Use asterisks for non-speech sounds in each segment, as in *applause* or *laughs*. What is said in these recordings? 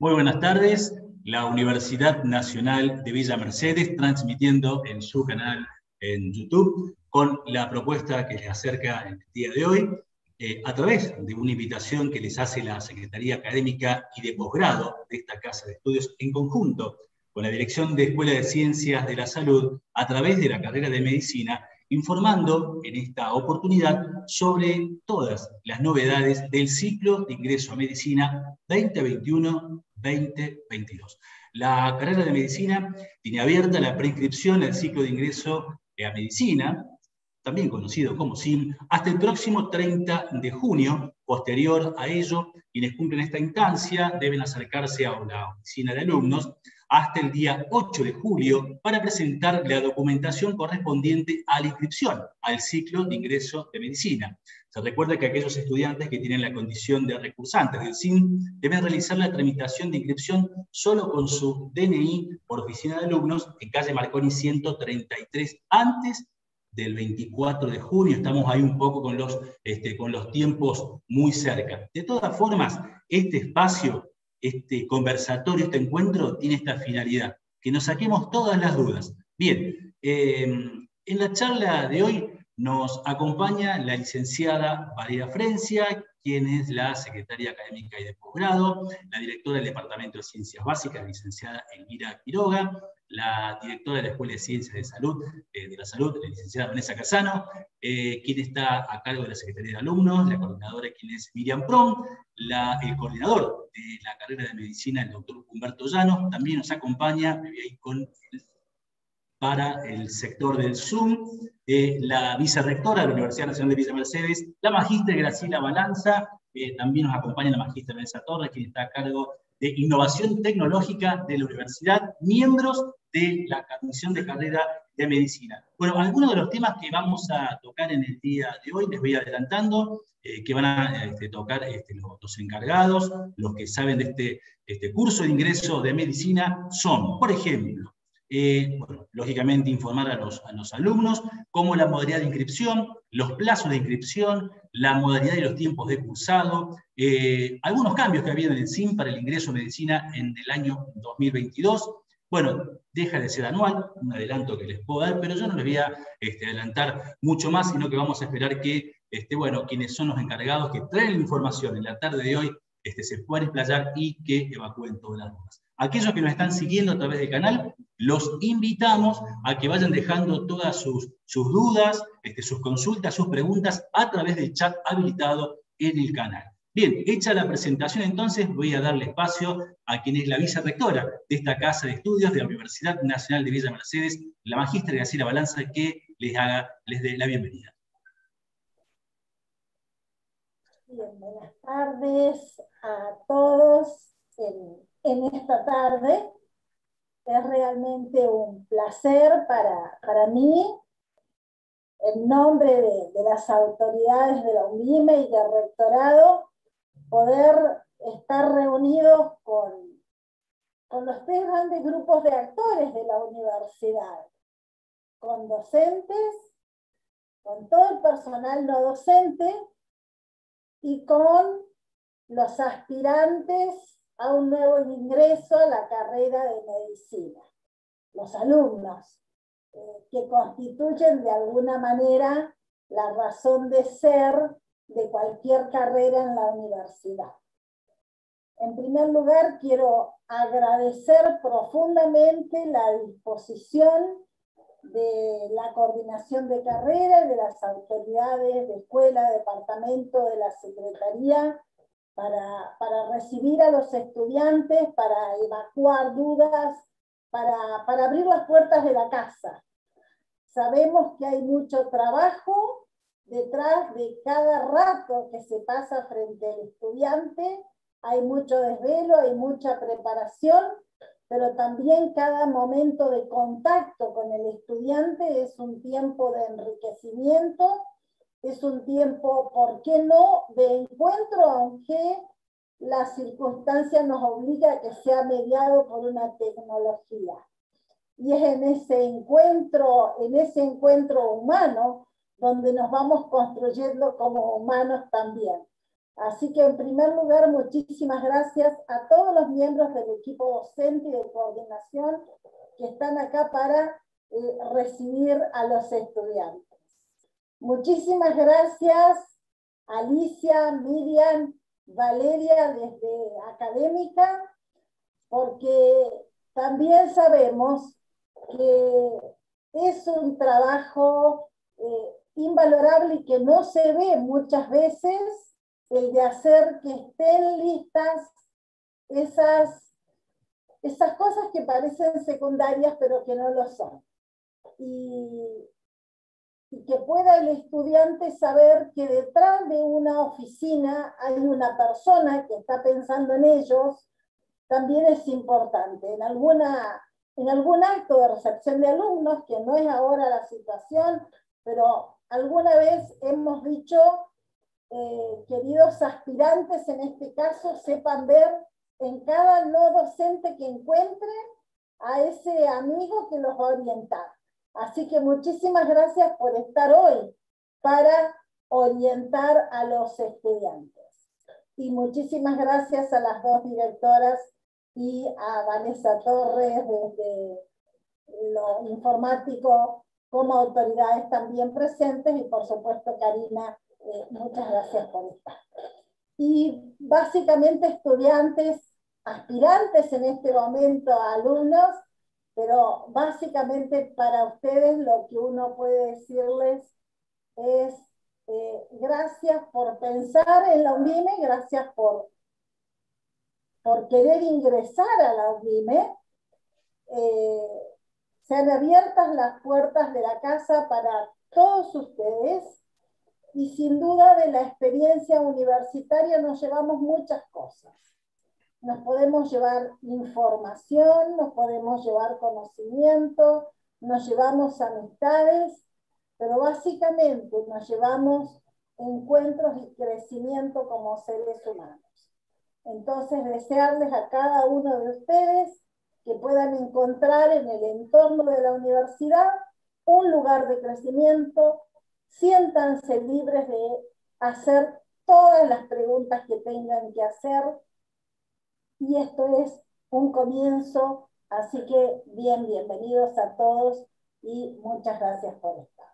Muy buenas tardes. La Universidad Nacional de Villa Mercedes transmitiendo en su canal en YouTube con la propuesta que les acerca el día de hoy eh, a través de una invitación que les hace la Secretaría Académica y de Posgrado de esta Casa de Estudios en conjunto con la Dirección de Escuela de Ciencias de la Salud a través de la carrera de Medicina informando en esta oportunidad sobre todas las novedades del ciclo de ingreso a medicina 2021-2022. La carrera de medicina tiene abierta la preinscripción al ciclo de ingreso a medicina, también conocido como SIM, hasta el próximo 30 de junio. Posterior a ello, quienes cumplen esta instancia deben acercarse a la oficina de alumnos hasta el día 8 de julio para presentar la documentación correspondiente a la inscripción al ciclo de ingreso de medicina. Se recuerda que aquellos estudiantes que tienen la condición de recursantes del SIN deben realizar la tramitación de inscripción solo con su DNI por oficina de alumnos en calle Marconi 133 antes del 24 de junio. Estamos ahí un poco con los, este, con los tiempos muy cerca. De todas formas, este espacio este conversatorio, este encuentro, tiene esta finalidad, que nos saquemos todas las dudas. Bien, eh, en la charla de hoy nos acompaña la licenciada Valeria Frencia, quien es la secretaria académica y de posgrado, la directora del Departamento de Ciencias Básicas, la licenciada Elvira Quiroga, la directora de la Escuela de Ciencias de Salud, eh, de la Salud, la licenciada Vanessa Casano, eh, quien está a cargo de la Secretaría de Alumnos, la coordinadora quien es Miriam Prom, el coordinador de la carrera de medicina, el doctor Humberto Llanos, también nos acompaña, con para el sector del Zoom, eh, la vicerrectora de la Universidad Nacional de Villa Mercedes, la magíster Graciela Balanza, también nos acompaña la magíster Vanessa Torres, quien está a cargo de Innovación Tecnológica de la Universidad, miembros de la Comisión de Carrera de Medicina. Bueno, algunos de los temas que vamos a tocar en el día de hoy, les voy adelantando, eh, que van a este, tocar este, los, encargados, los que saben de este, este, curso de ingreso de medicina, son, por ejemplo, eh, lógicamente informar a los, a los alumnos cómo la modalidad de inscripción, los plazos de inscripción, la modalidad y los tiempos de cursado, eh, algunos cambios que había en el SIM para el ingreso a medicina en el año 2022. Bueno, deja de ser anual, un adelanto que les puedo dar, pero yo no les voy a este, adelantar mucho más, sino que vamos a esperar que, este, bueno, quienes son los encargados que traen la información en la tarde de hoy, este, se puedan explayar y que evacúen todas las dudas. Aquellos que nos están siguiendo a través del canal, los invitamos a que vayan dejando todas sus, dudas, este, sus consultas, sus preguntas a través del chat habilitado en el canal. Bien, hecha la presentación entonces, voy a darle espacio a quien es la vicerrectora de esta casa de estudios de la Universidad Nacional de Villa Mercedes, la magíster Graciela Balanza, que les haga, les dé la bienvenida. Bien, buenas tardes a todos en esta tarde. Es realmente un placer para, para mí, en nombre de, las autoridades de la UNIME y del rectorado, poder estar reunidos con, con los tres grandes grupos de actores de la universidad, con docentes, con todo el personal no docente y con los aspirantes a un nuevo ingreso a la carrera de medicina. Los alumnos, eh, que constituyen de alguna manera la razón de ser de cualquier carrera en la universidad. En primer lugar, quiero agradecer profundamente la disposición de la coordinación de carrera, de las autoridades de escuela, departamento, de la Secretaría, para, para recibir a los estudiantes, para evacuar dudas, para, para abrir las puertas de la casa. Sabemos que hay mucho trabajo detrás de cada rato que se pasa frente al estudiante, hay mucho desvelo, hay mucha preparación, pero también cada momento de contacto con el estudiante es un tiempo de enriquecimiento es un tiempo, ¿por qué no?, de encuentro, aunque la circunstancia nos obliga a que sea mediado por una tecnología. Y es en ese encuentro, en ese encuentro humano, donde nos vamos construyendo como humanos también. Así que en primer lugar, muchísimas gracias a todos los miembros del equipo docente y de coordinación que están acá para eh, recibir a los estudiantes. Muchísimas gracias Alicia, Miriam, Valeria desde Académica, porque también sabemos que es un trabajo eh, invalorable y que no se ve muchas veces el de hacer que estén listas esas, esas cosas que parecen secundarias pero que no lo son. Y, y que pueda el estudiante saber que detrás de una oficina hay una persona que está pensando en ellos, también es importante. En, alguna, en algún acto de recepción de alumnos, que no es ahora la situación, pero alguna vez hemos dicho, eh, queridos aspirantes en este caso, sepan ver en cada no docente que encuentren a ese amigo que los va a orientar. Así que muchísimas gracias por estar hoy para orientar a los estudiantes. Y muchísimas gracias a las dos directoras y a Vanessa Torres desde lo informático como autoridades también presentes y por supuesto Karina, eh, muchas gracias por estar. Y básicamente estudiantes, aspirantes en este momento, alumnos, pero básicamente para ustedes lo que uno puede decirles es eh, gracias por pensar en la UNIME, gracias por, por querer ingresar a la UNIME. Eh, se han abiertas las puertas de la casa para todos ustedes y sin duda de la experiencia universitaria nos llevamos muchas cosas nos podemos llevar información, nos podemos llevar conocimiento, nos llevamos amistades, pero básicamente nos llevamos encuentros y crecimiento como seres humanos. Entonces, desearles a cada uno de ustedes que puedan encontrar en el entorno de la universidad un lugar de crecimiento, siéntanse libres de hacer todas las preguntas que tengan que hacer, y esto es un comienzo, así que bien, bienvenidos a todos y muchas gracias por estar.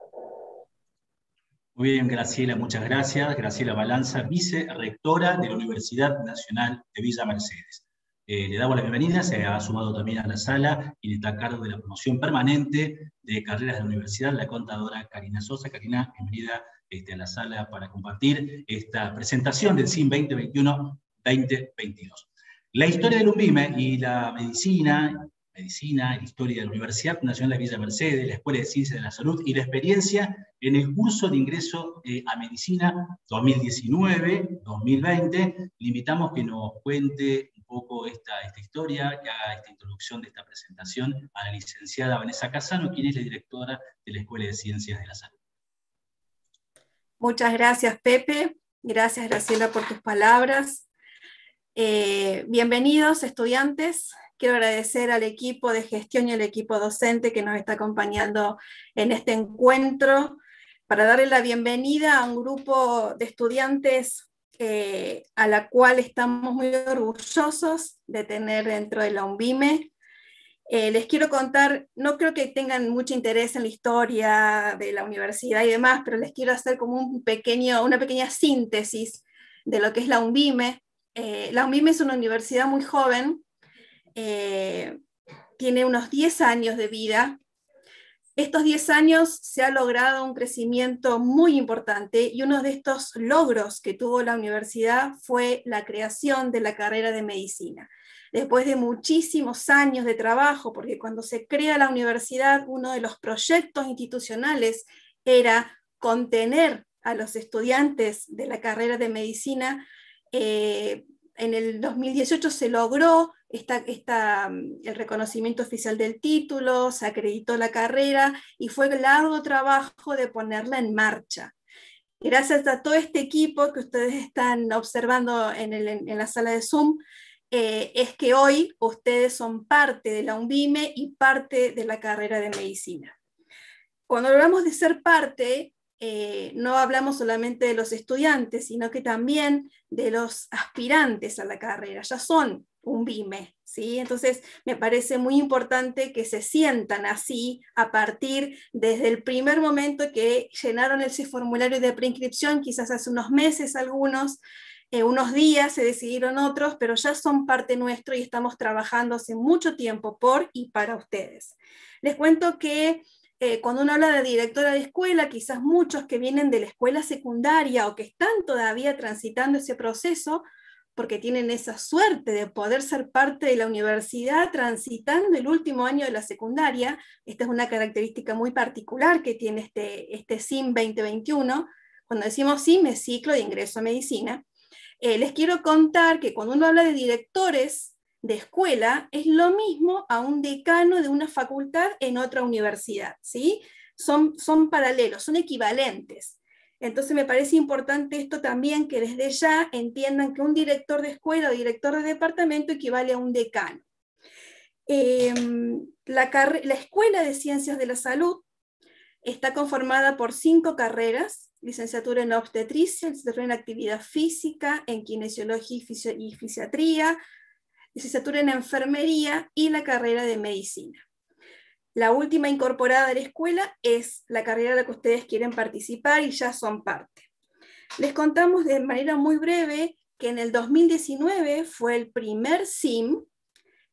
Muy bien, Graciela, muchas gracias. Graciela Balanza, vice-rectora de la Universidad Nacional de Villa Mercedes. Eh, le damos la bienvenida, se ha sumado también a la sala y está a cargo de la promoción permanente de carreras de la universidad, la contadora Karina Sosa. Karina, bienvenida este, a la sala para compartir esta presentación del CIM 2021-2022. La historia del UMBIME y la medicina, medicina, historia de la Universidad Nacional de Villa Mercedes, la Escuela de Ciencias de la Salud y la experiencia en el curso de ingreso eh, a medicina 2019-2020. Le invitamos que nos cuente un poco esta, esta historia, que haga esta introducción de esta presentación a la licenciada Vanessa Casano, quien es la directora de la Escuela de Ciencias de la Salud. Muchas gracias, Pepe. Gracias, Graciela, por tus palabras. Eh, bienvenidos estudiantes. Quiero agradecer al equipo de gestión y al equipo docente que nos está acompañando en este encuentro para darle la bienvenida a un grupo de estudiantes eh, a la cual estamos muy orgullosos de tener dentro de la UNVIME. Eh, les quiero contar, no creo que tengan mucho interés en la historia de la universidad y demás, pero les quiero hacer como un pequeño, una pequeña síntesis de lo que es la UNVIME, eh, la UMIM es una universidad muy joven, eh, tiene unos 10 años de vida. Estos 10 años se ha logrado un crecimiento muy importante y uno de estos logros que tuvo la universidad fue la creación de la carrera de medicina. Después de muchísimos años de trabajo, porque cuando se crea la universidad, uno de los proyectos institucionales era contener a los estudiantes de la carrera de medicina eh, en el 2018 se logró mm, el reconocimiento oficial del título, se acreditó la carrera y fue largo trabajo de ponerla en marcha. Gracias a todo este equipo que ustedes están observando en, la sala de Zoom, eh, es que hoy ustedes son parte de la UNVIME y parte de la carrera de medicina. Cuando hablamos de ser parte, eh, no hablamos solamente de los estudiantes, sino que también de los aspirantes a la carrera, ya son un BIME, ¿sí? Entonces, me parece muy importante que se sientan así a partir desde el primer momento que llenaron ese formulario de preinscripción, quizás hace unos meses algunos, eh, unos días se decidieron otros, pero ya son parte nuestro y estamos trabajando hace mucho tiempo por y para ustedes. Les cuento que eh, cuando uno habla de directora de escuela, quizás muchos que vienen de la escuela secundaria o que están todavía transitando ese proceso, porque tienen esa suerte de poder ser parte de la universidad transitando el último año de la secundaria. Esta es una característica muy particular que tiene este, este SIM 2021. Cuando decimos SIM es ciclo de ingreso a medicina. Eh, les quiero contar que cuando uno habla de directores de escuela es lo mismo a un decano de una facultad en otra universidad, ¿sí? Son, son paralelos, son equivalentes. Entonces me parece importante esto también, que desde ya entiendan que un director de escuela o director de departamento equivale a un decano. Em, la, la Escuela de Ciencias de la Salud está conformada por cinco carreras, licenciatura en obstetricia, licenciatura en actividad física, en kinesiología y fisiatría, licenciatura en enfermería y la carrera de medicina. La última incorporada de la escuela es la carrera de la que ustedes quieren participar y ya son parte. Les contamos de manera muy breve que en el 2019 fue el primer SIM,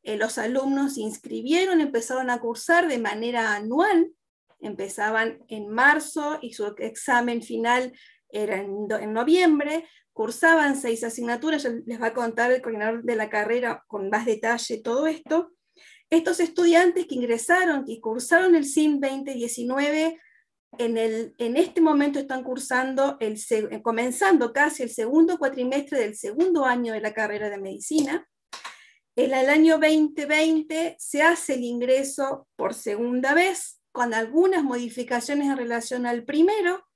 eh, los alumnos se inscribieron, empezaron a cursar de manera anual, empezaban en marzo y su examen final era en noviembre, cursaban seis asignaturas, ya les va a contar el coordinador de la carrera con más detalle todo esto. Estos estudiantes que ingresaron, y cursaron el SIM 2019, en, el, en este momento están cursando, el, comenzando casi el segundo cuatrimestre del segundo año de la carrera de medicina. En el año 2020 se hace el ingreso por segunda vez, con algunas modificaciones en relación al primero,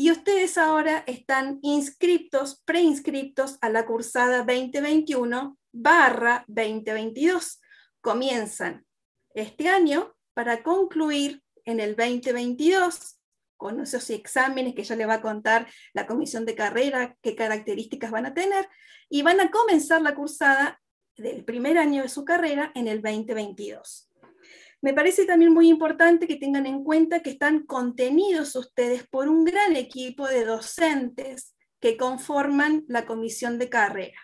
y ustedes ahora están inscriptos, preinscriptos a la cursada 2021 barra 2022. Comienzan este año para concluir en el 2022 con esos exámenes que ya le va a contar la comisión de carrera, qué características van a tener, y van a comenzar la cursada del primer año de su carrera en el 2022. Me parece también muy importante que tengan en cuenta que están contenidos ustedes por un gran equipo de docentes que conforman la comisión de carrera.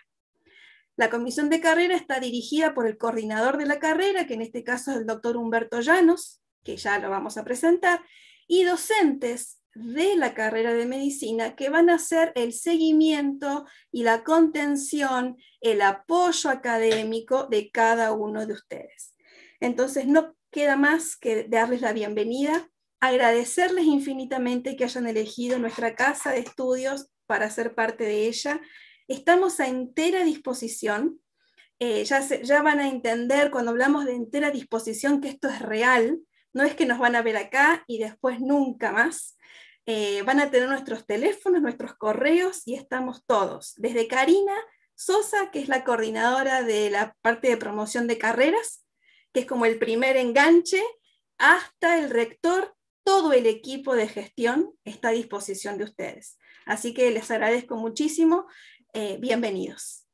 La comisión de carrera está dirigida por el coordinador de la carrera, que en este caso es el doctor Humberto Llanos, que ya lo vamos a presentar, y docentes de la carrera de medicina que van a hacer el seguimiento y la contención, el apoyo académico de cada uno de ustedes. Entonces, no queda más que darles la bienvenida, agradecerles infinitamente que hayan elegido nuestra casa de estudios para ser parte de ella. Estamos a entera disposición. Eh, ya, ya van a entender cuando hablamos de entera disposición que esto es real. No es que nos van a ver acá y después nunca más. Eh, van a tener nuestros teléfonos, nuestros correos y estamos todos. Desde Karina Sosa, que es la coordinadora de la parte de promoción de carreras, que es como el primer enganche, hasta el rector, todo el equipo de gestión está a disposición de ustedes. Así que les agradezco muchísimo. Eh, bienvenidos.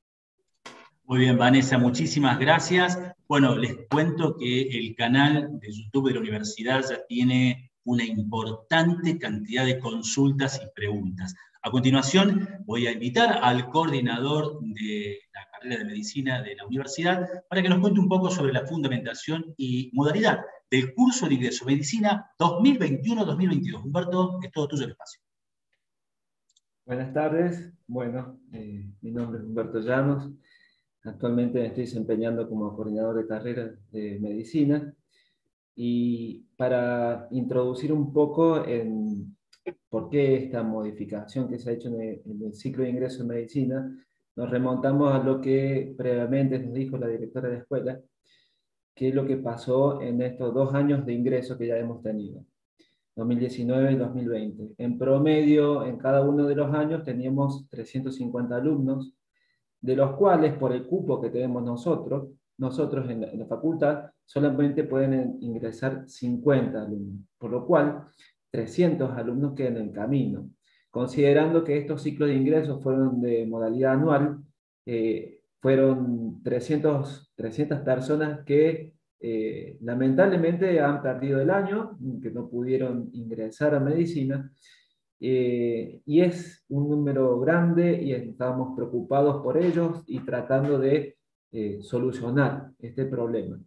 Muy bien, Vanessa, muchísimas gracias. Bueno, les cuento que el canal de YouTube de la universidad ya tiene una importante cantidad de consultas y preguntas. A continuación, voy a invitar al coordinador de la carrera de medicina de la universidad para que nos cuente un poco sobre la fundamentación y modalidad del curso de ingreso medicina 2021-2022. Humberto, es todo tuyo el espacio. Buenas tardes. Bueno, eh, mi nombre es Humberto Llanos. Actualmente me estoy desempeñando como coordinador de carrera de medicina. Y para introducir un poco en por qué esta modificación que se ha hecho en el, ciclo de ingreso en medicina, nos remontamos a lo que previamente nos dijo la directora de escuela, qué es lo que pasó en estos dos años de ingreso que ya hemos tenido, 2019 y 2020. En promedio, en cada uno de los años teníamos 350 alumnos, de los cuales, por el cupo que tenemos nosotros, nosotros en la, en la facultad, solamente pueden ingresar 50 alumnos, por lo cual 300 alumnos quedan en camino. Considerando que estos ciclos de ingresos fueron de modalidad anual, eh, fueron 300, 300 personas que eh, lamentablemente han perdido el año, que no pudieron ingresar a medicina, eh, y es un número grande y estamos preocupados por ellos y tratando de solucionar este problema.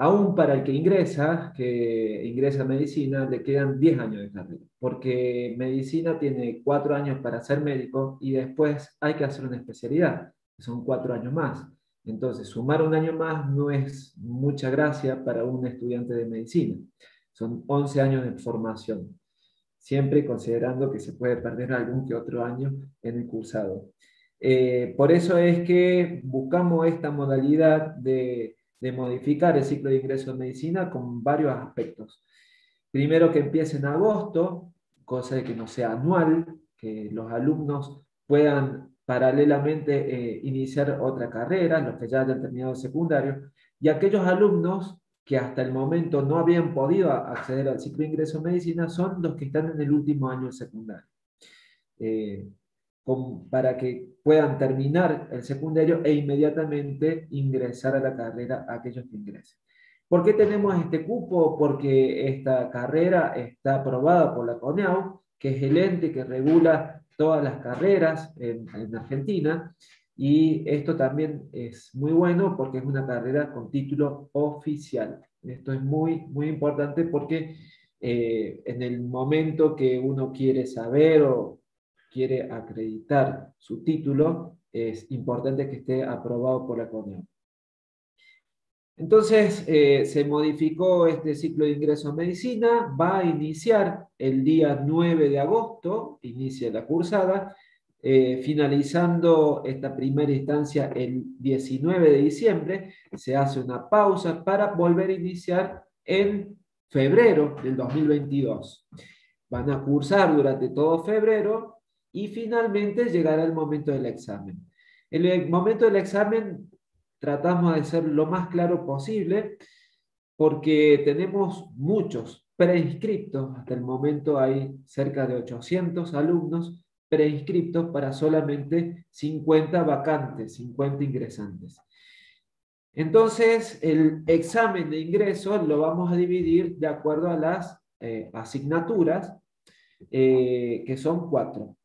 Aún para el que ingresa, que ingresa a medicina, le quedan 10 años de carrera, porque medicina tiene 4 años para ser médico y después hay que hacer una especialidad, son 4 años más. Entonces, sumar un año más no es mucha gracia para un estudiante de medicina. Son 11 años de formación, siempre considerando que se puede perder algún que otro año en el cursado. Eh, por eso es que buscamos esta modalidad de de modificar el ciclo de ingreso en medicina con varios aspectos. Primero que empiece en agosto, cosa de que no sea anual, que los alumnos puedan paralelamente eh, iniciar otra carrera, los que ya hayan terminado el secundario, y aquellos alumnos que hasta el momento no habían podido acceder al ciclo de ingreso en medicina son los que están en el último año del secundario. Eh, para que puedan terminar el secundario e inmediatamente ingresar a la carrera aquellos que ingresen. ¿Por qué tenemos este cupo? Porque esta carrera está aprobada por la CONEAU, que es el ente que regula todas las carreras en, Argentina, y esto también es muy bueno porque es una carrera con título oficial. Esto es muy, muy importante porque eh, en el momento que uno quiere saber o quiere acreditar su título, es importante que esté aprobado por la CONEO. Entonces, eh, se modificó este ciclo de ingreso a medicina, va a iniciar el día 9 de agosto, inicia la cursada, eh, finalizando esta primera instancia el 19 de diciembre, se hace una pausa para volver a iniciar en febrero del 2022. Van a cursar durante todo febrero y finalmente llegará el momento del examen. En el momento del examen tratamos de ser lo más claro posible porque tenemos muchos preinscriptos, hasta el momento hay cerca de 800 alumnos preinscriptos para solamente 50 vacantes, 50 ingresantes. Entonces, el examen de ingreso lo vamos a dividir de acuerdo a las eh, asignaturas eh, que son cuatro.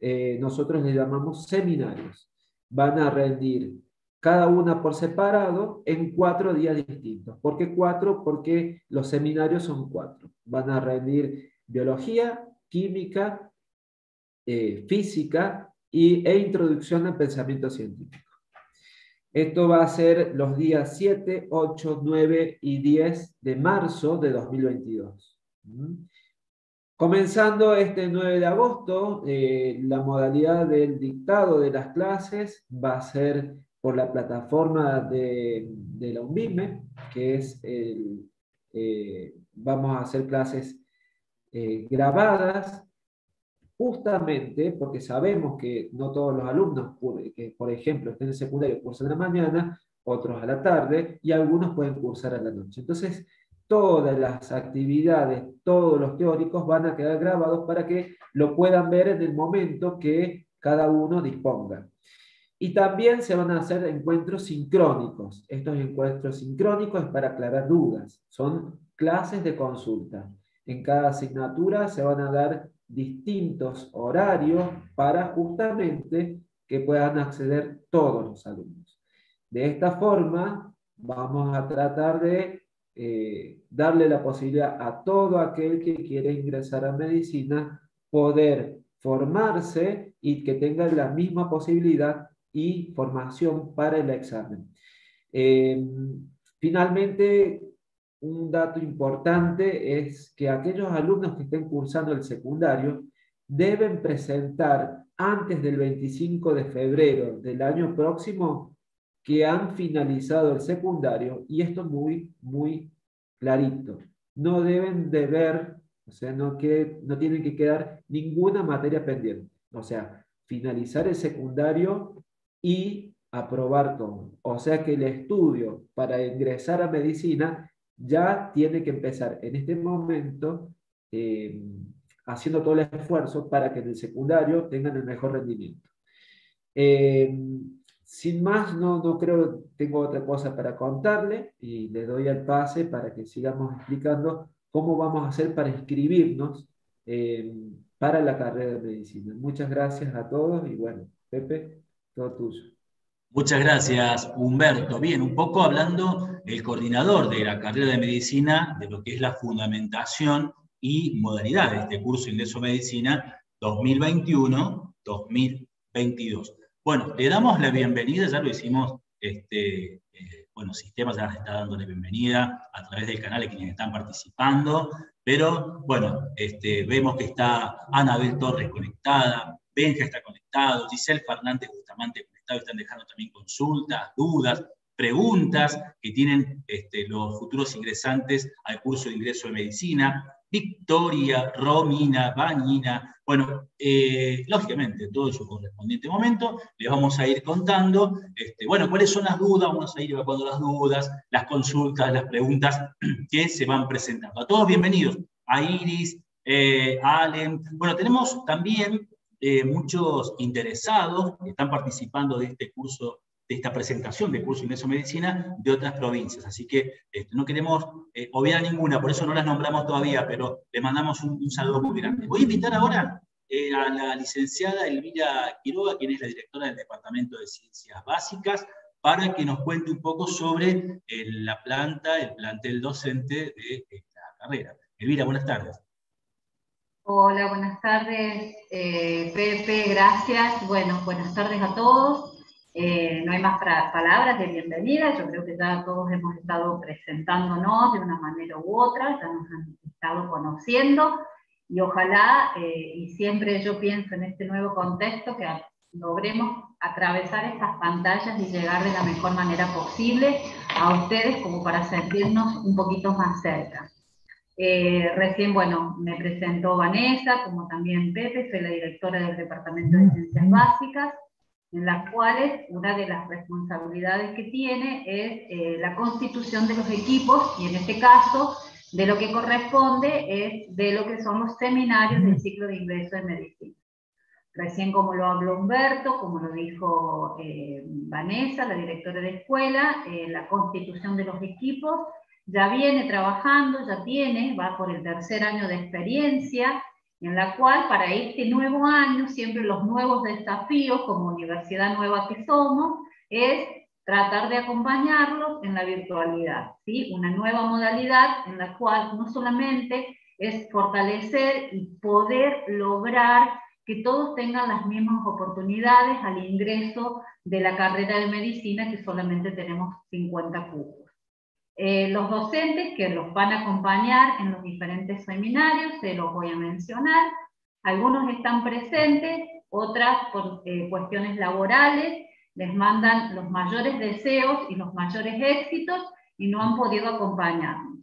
Eh, nosotros le llamamos seminarios. Van a rendir cada una por separado en cuatro días distintos. ¿Por qué cuatro? Porque los seminarios son cuatro. Van a rendir biología, química, eh, física y, e introducción al pensamiento científico. Esto va a ser los días 7, 8, 9 y 10 de marzo de 2022. Comenzando este 9 de agosto, eh, la modalidad del dictado de las clases va a ser por la plataforma de, la UNVIME, que es el, eh, vamos a hacer clases eh, grabadas, justamente porque sabemos que no todos los alumnos, que por ejemplo estén en secundario, cursan a la mañana, otros a la tarde, y algunos pueden cursar a la noche. Entonces, todas las actividades, todos los teóricos van a quedar grabados para que lo puedan ver en el momento que cada uno disponga. Y también se van a hacer encuentros sincrónicos. Estos encuentros sincrónicos es para aclarar dudas. Son clases de consulta. En cada asignatura se van a dar distintos horarios para justamente que puedan acceder todos los alumnos. De esta forma, vamos a tratar de eh, darle la posibilidad a todo aquel que quiere ingresar a medicina poder formarse y que tenga la misma posibilidad y formación para el examen. Em, finalmente, un dato importante es que aquellos alumnos que estén cursando el secundario deben presentar antes del 25 de febrero del año próximo que han finalizado el secundario, y esto muy, muy clarito. No deben de ver, o sea, no, que, no tienen que quedar ninguna materia pendiente. O sea, finalizar el secundario y aprobar todo. O sea que el estudio para ingresar a medicina ya tiene que empezar en este momento eh, haciendo todo el esfuerzo para que en el secundario tengan el mejor rendimiento. Eh, sin más, no, no creo tengo otra cosa para contarle y le doy el pase para que sigamos explicando cómo vamos a hacer para inscribirnos eh, para la carrera de medicina. Muchas gracias a todos y bueno, Pepe, todo tuyo. Muchas gracias, Humberto. Bien, un poco hablando el coordinador de la carrera de medicina, de lo que es la fundamentación y modalidad de este curso ingreso medicina 2021-2022. Bueno, le damos la bienvenida, ya lo hicimos, este, eh, bueno, Sistemas ya está dando la bienvenida a través del canal a quienes están participando, pero bueno, este, vemos que está Anabel Torres conectada, Benja está conectado, Giselle Fernández Bustamante conectado, están dejando también consultas, dudas, preguntas que tienen este, los futuros ingresantes al curso de ingreso de medicina. Victoria, Romina, Bañina, bueno, eh, lógicamente, todo en su correspondiente momento, les vamos a ir contando, este, bueno, cuáles son las dudas, vamos a ir evacuando las dudas, las consultas, las preguntas *clears throat* que se van presentando. A todos bienvenidos, a Iris, eh, a Allen, bueno, tenemos también eh, muchos interesados que están participando de este curso de esta presentación del curso de Ingreso Medicina de otras provincias. Así que este, no queremos eh, obviar ninguna, por eso no las nombramos todavía, pero le mandamos un, saludo muy grande. Voy a invitar ahora eh, a la licenciada Elvira Quiroga, quien es la directora del Departamento de Ciencias Básicas, para que nos cuente un poco sobre eh, la planta, el plantel docente de esta carrera. Elvira, buenas tardes. Hola, buenas tardes, Pepe, gracias. Bueno, buenas tardes a todos. Eh, no hay más palabras de bienvenida, yo creo que ya todos hemos estado presentándonos de una manera u otra, ya nos han estado conociendo. Y ojalá, eh, y siempre yo pienso en este nuevo contexto, que logremos atravesar estas pantallas y llegar de la mejor manera posible a ustedes como para sentirnos un poquito más cerca. Eh, recién, bueno, me presentó Vanessa, como también Pepe, soy la directora del Departamento de Ciencias Básicas en las cuales una de las responsabilidades que tiene es eh, la constitución de los equipos y en este caso de lo que corresponde es de lo que son los seminarios del ciclo de ingreso en medicina. Recién como lo habló Humberto, como lo dijo eh, Vanessa, la directora de escuela, eh, la constitución de los equipos ya viene trabajando, ya tiene, va por el tercer año de experiencia, en la cual para este nuevo año, siempre los nuevos desafíos como universidad nueva que somos, es tratar de acompañarlos en la virtualidad, ¿sí? una nueva modalidad en la cual no solamente es fortalecer y poder lograr que todos tengan las mismas oportunidades al ingreso de la carrera de medicina, que solamente tenemos 50 cupos. Eh, los docentes que los van a acompañar en los diferentes seminarios, se los voy a mencionar. Algunos están presentes, otras por eh, cuestiones laborales, les mandan los mayores deseos y los mayores éxitos y no han podido acompañarnos.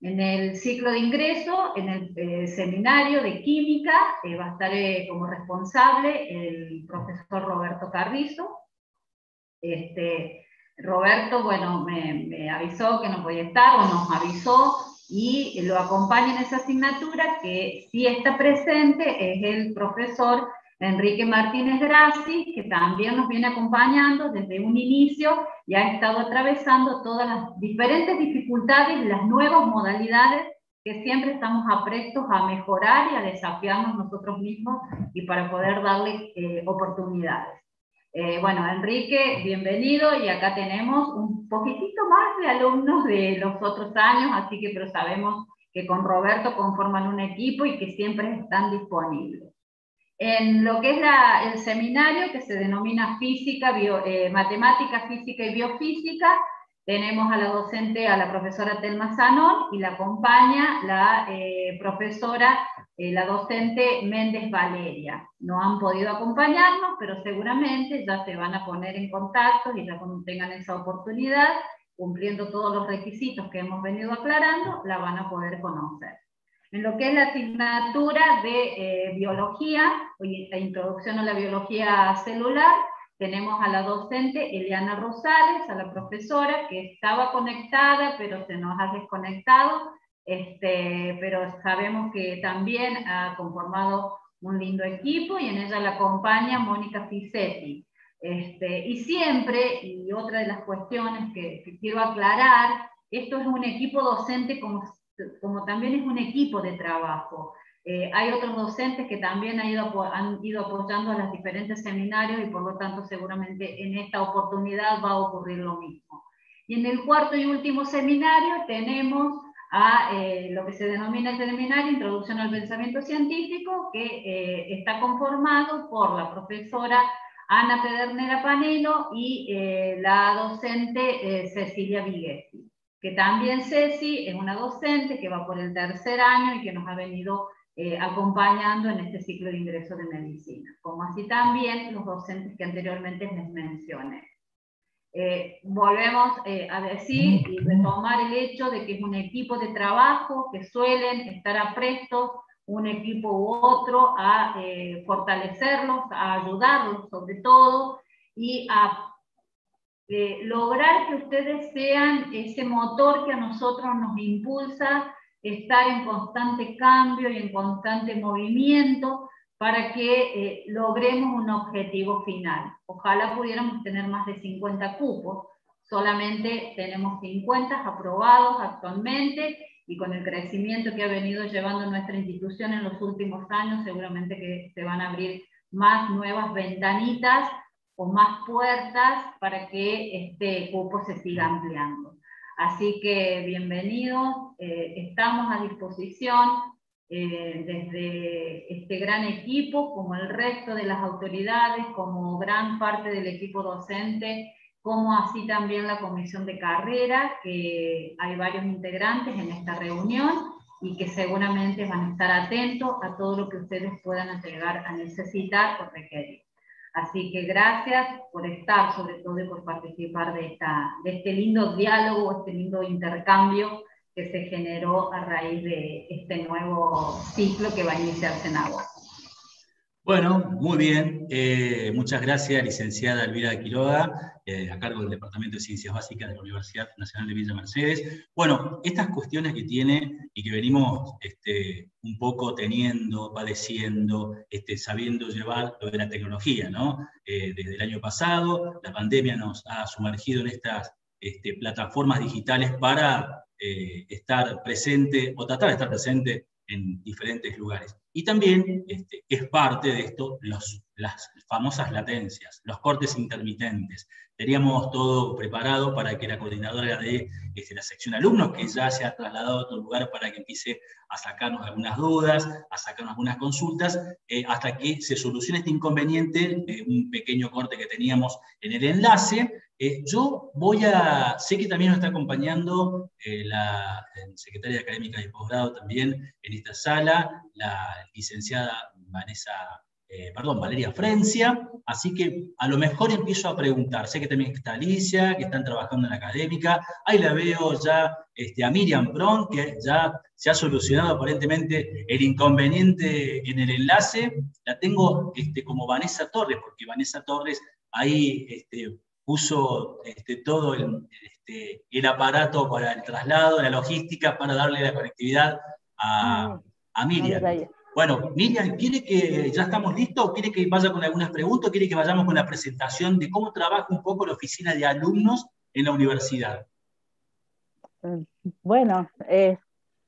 En el ciclo de ingreso, en el eh, seminario de química, va a estar como responsable el profesor Roberto Carrizo. Este, Roberto, bueno, me, avisó que no podía estar o nos avisó y lo acompaña en esa asignatura que sí está presente es el profesor Enrique Martínez Grassi, que también nos viene acompañando desde un inicio y ha estado atravesando todas las diferentes dificultades y las nuevas modalidades que siempre estamos aprestos a mejorar y a desafiarnos nosotros mismos y para poder darle eh, oportunidades. Eh, bueno, Enrique, bienvenido y acá tenemos un poquitito más de alumnos de los otros años, así que pero sabemos que con Roberto conforman un equipo y que siempre están disponibles. En lo que es el seminario que se denomina física, eh, matemática, física y biofísica, tenemos a la docente, a la profesora Telma Sanón, y la acompaña la eh, profesora, eh, la docente Méndez Valeria. No han podido acompañarnos, pero seguramente ya se van a poner en contacto y ya cuando tengan esa oportunidad, cumpliendo todos los requisitos que hemos venido aclarando, la van a poder conocer. En lo que es la asignatura de eh, biología, o introducción a la biología celular, tenemos a la docente Eliana Rosales, a la profesora que estaba conectada, pero se nos ha desconectado, este, pero sabemos que también ha conformado un lindo equipo y en ella la acompaña Mónica Fisetti. Este, y siempre, y otra de las cuestiones que, quiero aclarar, esto es un equipo docente como, como también es un equipo de trabajo. Eh, hay otros docentes que también han ido, han ido apoyando a los diferentes seminarios y por lo tanto seguramente en esta oportunidad va a ocurrir lo mismo. Y en el cuarto y último seminario tenemos a eh, lo que se denomina el seminario Introducción al Pensamiento Científico, que eh, está conformado por la profesora Ana Pedernera Panelo y eh, la docente Cecilia Viguetti, que también Ceci es una docente que va por el tercer año y que nos ha venido acompañando en este ciclo de ingreso de medicina, como así también los docentes que anteriormente les mencioné. Eh, volvemos eh, a decir y retomar el hecho de que es un equipo de trabajo que suelen estar aprestos un equipo u otro a eh, fortalecerlos, a ayudarlos sobre todo y a lograr que ustedes sean ese motor que a nosotros nos impulsa estar en constante cambio y en constante movimiento para que eh, logremos un objetivo final. Ojalá pudiéramos tener más de 50 cupos, solamente tenemos 50 aprobados actualmente y con el crecimiento que ha venido llevando nuestra institución en los últimos años, seguramente que se van a abrir más nuevas ventanitas o más puertas para que este cupo se siga ampliando. Así que bienvenidos, eh, estamos a disposición eh, desde este gran equipo, como el resto de las autoridades, como gran parte del equipo docente, como así también la comisión de carrera, que hay varios integrantes en esta reunión y que seguramente van a estar atentos a todo lo que ustedes puedan llegar a necesitar o requerir. Así que gracias por estar, sobre todo, y por participar de, esta, de este lindo diálogo, este lindo intercambio que se generó a raíz de este nuevo ciclo que va a iniciarse en agua. Bueno, muy bien. Eh, muchas gracias, licenciada Elvira Quiroga, eh, a cargo del Departamento de Ciencias Básicas de la Universidad Nacional de Villa Mercedes. Bueno, estas cuestiones que tiene y que venimos este, un poco teniendo, padeciendo, este, sabiendo llevar lo de la tecnología, ¿no? Eh, desde el año pasado, la pandemia nos ha sumergido en estas este, plataformas digitales para eh, estar presente o tratar de estar presente en diferentes lugares. Y también este, es parte de esto los, las famosas latencias, los cortes intermitentes. Teníamos todo preparado para que la coordinadora de este, la sección alumnos, que ya se ha trasladado a otro lugar para que empiece a sacarnos algunas dudas, a sacarnos algunas consultas, eh, hasta que se solucione este inconveniente, eh, un pequeño corte que teníamos en el enlace, eh, yo voy a, sé que también nos está acompañando la secretaria académica de posgrado también en esta sala, la licenciada Vanessa, eh, perdón, Valeria Frencia, así que a lo mejor empiezo a preguntar, sé que también está Alicia, que están trabajando en la académica, ahí la veo ya este, a Miriam Pron, que ya se ha solucionado aparentemente el inconveniente en el enlace, la tengo este, como Vanessa Torres, porque Vanessa Torres ahí este, puso este, todo el, este, el, aparato para el traslado, la logística, para darle la conectividad a, a Miriam. Bueno, Miriam, ¿quiere que ya estamos listos o quiere que vaya con algunas preguntas o quiere que vayamos con la presentación de cómo trabaja un poco la oficina de alumnos en la universidad? Mm, bueno,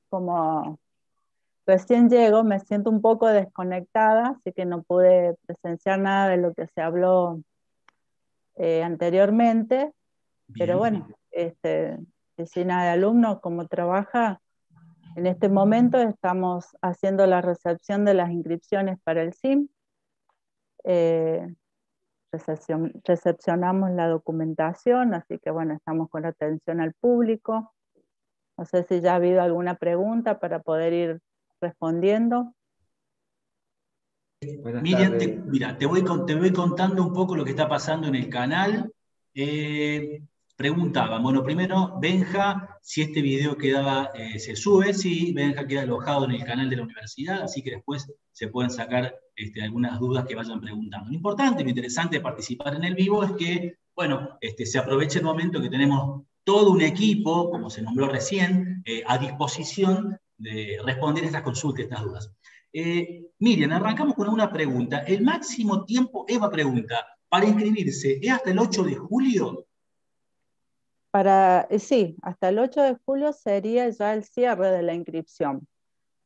como recién llego, me siento un poco desconectada, así que no pude presenciar nada de lo que se habló eh, anteriormente, pero bueno, este, oficina de alumnos, como trabaja, en este momento estamos haciendo la recepción de las inscripciones para el SIM. Eh, recepcionamos la documentación, así que bueno, estamos con atención al público. No sé si ya ha habido alguna pregunta para poder ir respondiendo. Miriam, te, mira, te voy, te voy contando un poco lo que está pasando en el canal. Eh, preguntaban, bueno, primero, Benja, si este video quedaba, eh, se sube, sí, Benja queda alojado en el canal de la universidad, así que después se pueden sacar este, algunas dudas que vayan preguntando. Lo importante, lo interesante de participar en el vivo es que, bueno, este, se aproveche el momento que tenemos todo un equipo, como se nombró recién, eh, a disposición de responder estas consultas, estas dudas. Eh, Miriam, arrancamos con una pregunta. El máximo tiempo, Eva pregunta, para inscribirse, ¿es hasta el 8 de julio? Para, eh, sí, hasta el 8 de julio sería ya el cierre de la inscripción.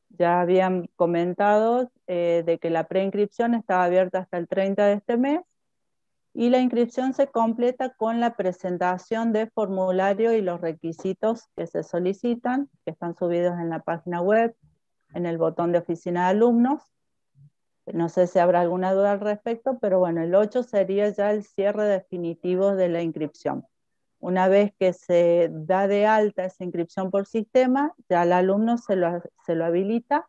Ya habían comentado eh, de que la preinscripción estaba abierta hasta el 30 de este mes y la inscripción se completa con la presentación de formulario y los requisitos que se solicitan, que están subidos en la página web, en el botón de oficina de alumnos. No sé si habrá alguna duda al respecto, pero bueno, el 8 sería ya el cierre definitivo de la inscripción. Una vez que se da de alta esa inscripción por sistema, ya el alumno se lo, se lo habilita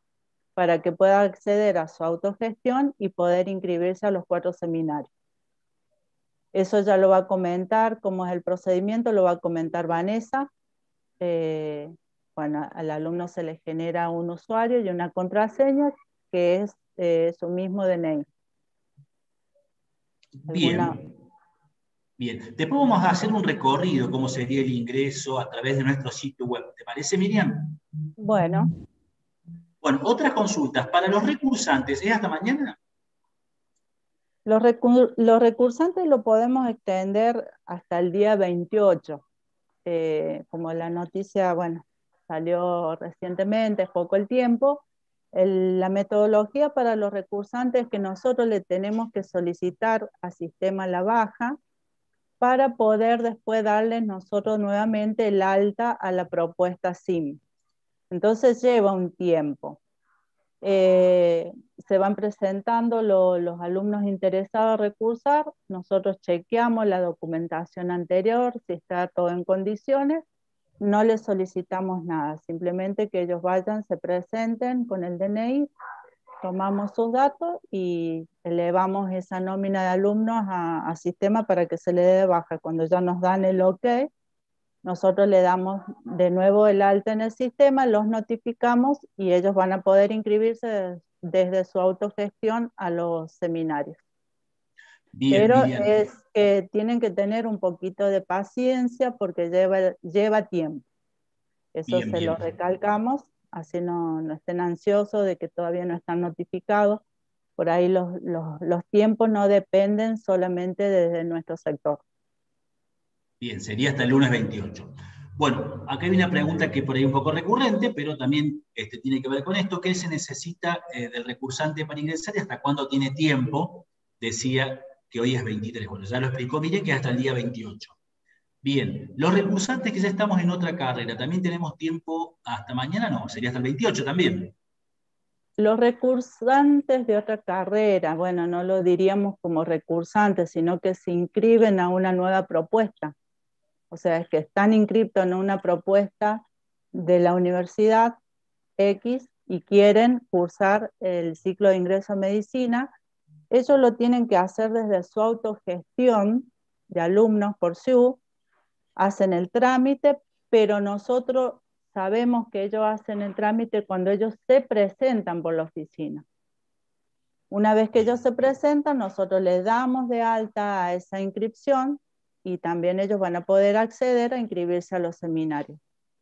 para que pueda acceder a su autogestión y poder inscribirse a los cuatro seminarios. Eso ya lo va a comentar, cómo es el procedimiento, lo va a comentar Vanessa. Eh, bueno, al alumno se le genera un usuario y una contraseña que es eh, su mismo DNI. Bien. Bien, después vamos a hacer un recorrido, cómo sería el ingreso a través de nuestro sitio web. ¿Te parece, Miriam? Bueno. Bueno, otras consultas. Para los recursantes, ¿es hasta mañana? Los, recursantes lo podemos extender hasta el día 28. Eh, como la noticia, bueno, salió recientemente, es poco el tiempo. la metodología para los recursantes es que nosotros le tenemos que solicitar al sistema la baja para poder después darles nosotros nuevamente el alta a la propuesta SIM. Entonces lleva un tiempo. Eh, se van presentando los alumnos interesados a recursar, nosotros chequeamos la documentación anterior, si está todo en condiciones, no les solicitamos nada, simplemente que ellos vayan, se presenten con el DNI, tomamos sus datos y elevamos esa nómina de alumnos a, sistema para que se le dé baja. Cuando ya nos dan el OK, nosotros le damos de nuevo el alta en el sistema, los notificamos y ellos van a poder inscribirse desde su autogestión a los seminarios. Pero es que tienen que tener un poquito de paciencia porque lleva, lleva tiempo. Eso se lo recalcamos así no, no, estén ansiosos de que todavía no están notificados. Por ahí los, los, tiempos no dependen solamente desde nuestro sector. Bien, sería hasta el lunes 28. Bueno, acá hay una pregunta que por ahí un poco recurrente, pero también este, tiene que ver con esto. ¿Qué se necesita eh, del recursante para ingresar y hasta cuándo tiene tiempo? Decía que hoy es 23. Bueno, ya lo explicó Mire que hasta el día 28. Bien, los recursantes que ya estamos en otra carrera, ¿también tenemos tiempo hasta mañana? No, sería hasta el 28 también. Los recursantes de otra carrera, bueno, no lo diríamos como recursantes, sino que se inscriben a una nueva propuesta. O sea, es que están inscritos en una propuesta de la universidad X y quieren cursar el ciclo de ingreso a medicina. Ellos lo tienen que hacer desde su autogestión de alumnos por SU hacen el trámite, pero nosotros sabemos que ellos hacen el trámite cuando ellos se presentan por la oficina. Una vez que ellos se presentan, nosotros les damos de alta a esa inscripción y también ellos van a poder acceder a inscribirse a los seminarios.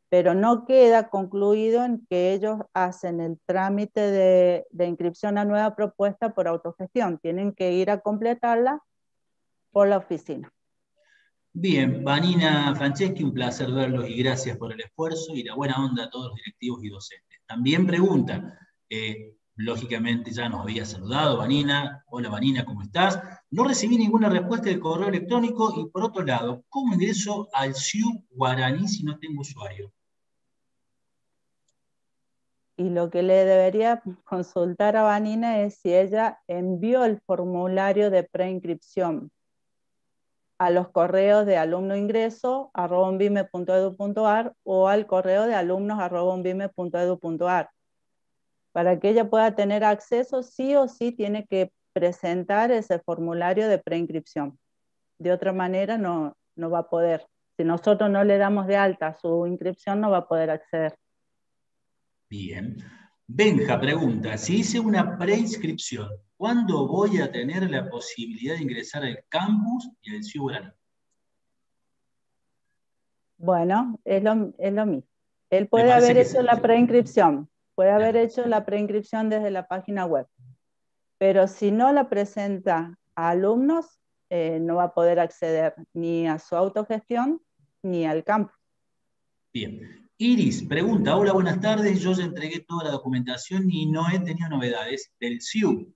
Pero no queda concluido en que ellos hacen el trámite de, de inscripción a nueva propuesta por autogestión. Tienen que ir a completarla por la oficina. Bien, Vanina Franceschi, un placer verlos y gracias por el esfuerzo y la buena onda a todos los directivos y docentes. También pregunta, eh, lógicamente ya nos había saludado Vanina, hola Vanina, ¿cómo estás? No recibí ninguna respuesta del correo electrónico y por otro lado, ¿cómo ingreso al SIU Guaraní si no tengo usuario? Y lo que le debería consultar a Vanina es si ella envió el formulario de preinscripción a los correos de alumnoingreso.edu.ar o al correo de alumnos.edu.ar. Para que ella pueda tener acceso, sí o sí tiene que presentar ese formulario de preinscripción. De otra manera no, no va a poder. Si nosotros no le damos de alta su inscripción, no va a poder acceder. Bien. Benja pregunta, si hice una preinscripción, ¿cuándo voy a tener la posibilidad de ingresar al campus y al Ciudad Bueno, es lo, es lo mismo. Él puede haber hecho la preinscripción, puede haber hecho la preinscripción desde la página web, pero si no la presenta a alumnos, eh, no va a poder acceder ni a su autogestión ni al campo. Bien. Iris pregunta, hola, buenas tardes, yo ya entregué toda la documentación y no he tenido novedades del SIU.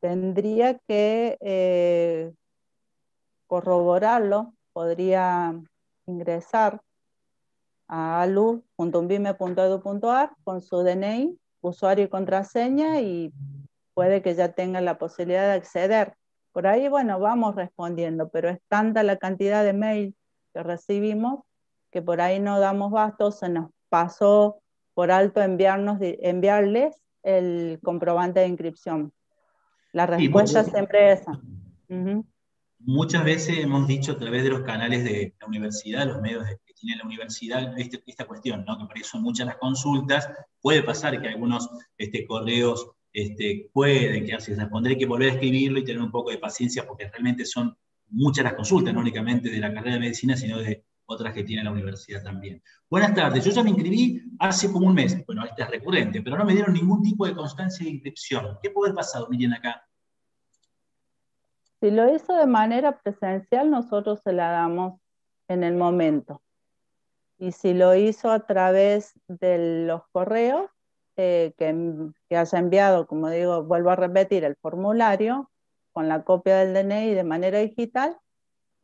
Tendría que eh, corroborarlo, podría ingresar a alu.umbime.edu.ar con su DNI, usuario y contraseña y puede que ya tenga la posibilidad de acceder. Por ahí, bueno, vamos respondiendo, pero es tanta la cantidad de mail que recibimos que por ahí no damos basto, se nos pasó por alto enviarnos, enviarles el comprobante de inscripción. La respuesta siempre es esa. Muchas veces hemos dicho a través de los canales de la universidad, los medios que tiene la universidad, este, esta cuestión, ¿no? que por eso son muchas las consultas, puede pasar que algunos este, correos este, pueden quedarse sin responder, hay que volver a escribirlo y tener un poco de paciencia porque realmente son muchas las consultas, no únicamente de la carrera de medicina, sino de otras que tiene la universidad también. Buenas tardes, yo ya me inscribí hace como un mes, bueno, esta es recurrente, pero no me dieron ningún tipo de constancia de inscripción. ¿Qué puede haber pasado, Miriam, acá? Si lo hizo de manera presencial, nosotros se la damos en el momento. Y si lo hizo a través de los correos, eh, que, que, haya enviado, como digo, vuelvo a repetir, el formulario con la copia del DNI de manera digital,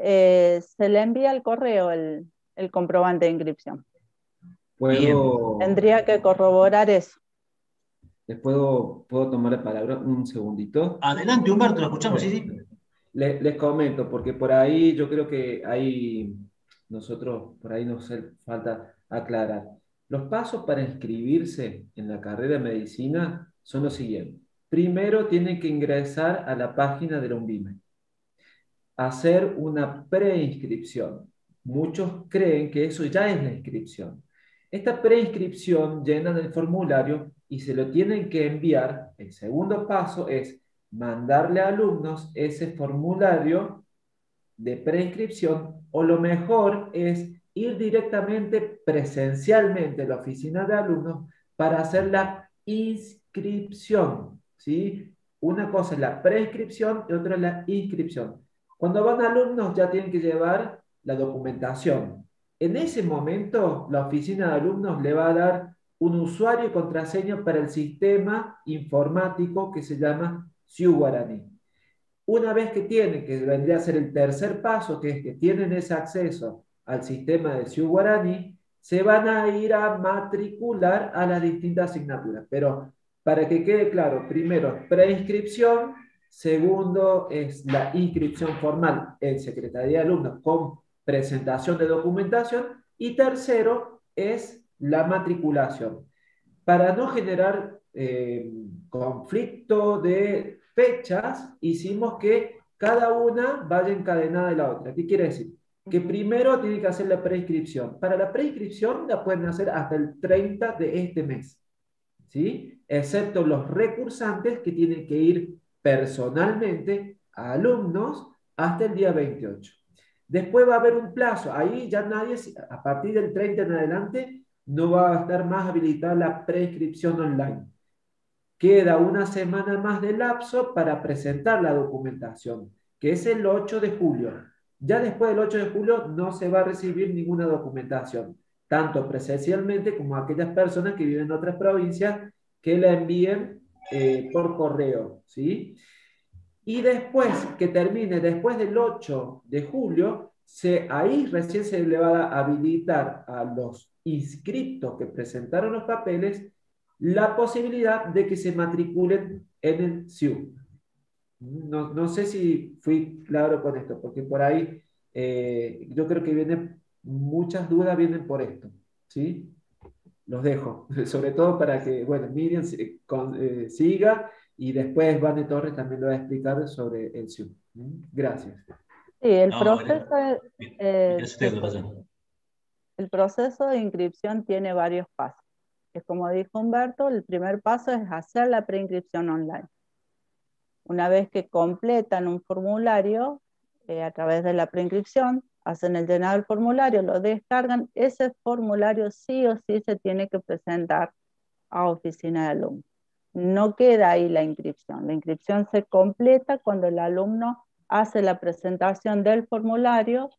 eh, se le envía al correo el, comprobante de inscripción. Tendría que corroborar eso. ¿Les puedo, puedo tomar la palabra un segundito? Adelante, Humberto, lo escuchamos, sí, Les, les, comento, porque por ahí yo creo que hay, nosotros, por ahí nos falta aclarar. Los pasos para inscribirse en la carrera de medicina son los siguientes. Primero tienen que ingresar a la página de la UNVIME, hacer una preinscripción. Muchos creen que eso ya es la inscripción. Esta preinscripción llenan el formulario y se lo tienen que enviar. El segundo paso es mandarle a alumnos ese formulario de preinscripción o lo mejor es ir directamente presencialmente a la oficina de alumnos para hacer la inscripción. ¿sí? Una cosa es la preinscripción y otra es la inscripción. Cuando van alumnos ya tienen que llevar la documentación. En ese momento, la oficina de alumnos le va a dar un usuario y contraseña para el sistema informático que se llama Ciu Guaraní. Una vez que tienen, que vendría a ser el tercer paso, que es que tienen ese acceso al sistema de Ciudad Guaraní, se van a ir a matricular a las distintas asignaturas. Pero para que quede claro, primero, preinscripción, segundo es la inscripción formal en Secretaría de Alumnos con presentación de documentación y tercero es la matriculación. Para no generar eh, conflicto de fechas, hicimos que cada una vaya encadenada de la otra. ¿Qué quiere decir? que primero tiene que hacer la preinscripción. Para la preinscripción la pueden hacer hasta el 30 de este mes, ¿sí? Excepto los recursantes que tienen que ir personalmente a alumnos hasta el día 28. Después va a haber un plazo, ahí ya nadie, a partir del 30 en adelante, no va a estar más habilitada la preinscripción online. Queda una semana más de lapso para presentar la documentación, que es el 8 de julio. Ya después del 8 de julio no se va a recibir ninguna documentación, tanto presencialmente como aquellas personas que viven en otras provincias que la envíen eh, por correo, ¿sí? Y después que termine, después del 8 de julio, se, ahí recién se le va a habilitar a los inscriptos que presentaron los papeles la posibilidad de que se matriculen en el SIU. No, sé si fui claro con esto, porque por ahí eh, yo creo que vienen muchas dudas vienen por esto, ¿sí? Los dejo, *laughs* sobre todo para que, bueno, Miriam eh, siga y después Vane Torres también lo va a explicar sobre el Zoom. Gracias. Sí, el proceso eh, el proceso de inscripción tiene varios pasos. Es como dijo Humberto, el primer paso es hacer la preinscripción online. Una vez que completan un formulario eh, a través de la preinscripción, hacen el llenado del formulario, lo descargan, ese formulario sí o sí se tiene que presentar a oficina de alumnos. No queda ahí la inscripción. La inscripción se completa cuando el alumno hace la presentación del formulario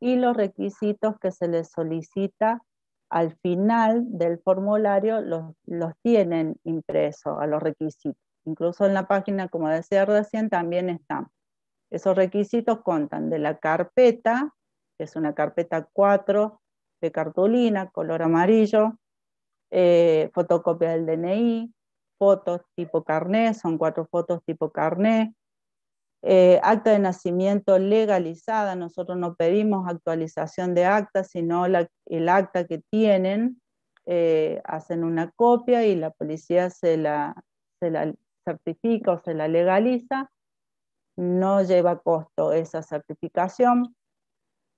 y los requisitos que se le solicita al final del formulario los, los tienen impresos a los requisitos. Incluso en la página, como decía recién, también están. Esos requisitos contan de la carpeta, que es una carpeta 4 de cartulina, color amarillo, eh, fotocopia del DNI, fotos tipo carné, son cuatro fotos tipo carné, eh, acta de nacimiento legalizada, nosotros no pedimos actualización de acta, sino el acta que tienen, eh, hacen una copia y la policía se la, se la certifica o se la legaliza, no lleva costo esa certificación,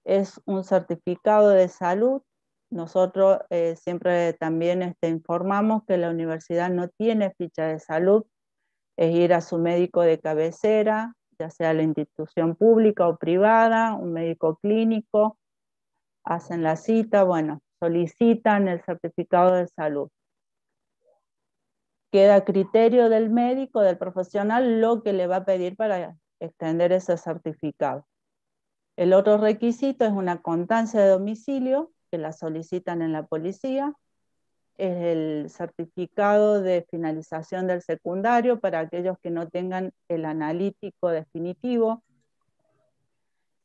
es un certificado de salud. Nosotros eh, siempre también este, informamos que la universidad no tiene ficha de salud, es ir a su médico de cabecera, ya sea la institución pública o privada, un médico clínico, hacen la cita, bueno, solicitan el certificado de salud. Queda a criterio del médico, del profesional, lo que le va a pedir para extender ese certificado. El otro requisito es una constancia de domicilio, que la solicitan en la policía, es el certificado de finalización del secundario para aquellos que no tengan el analítico definitivo.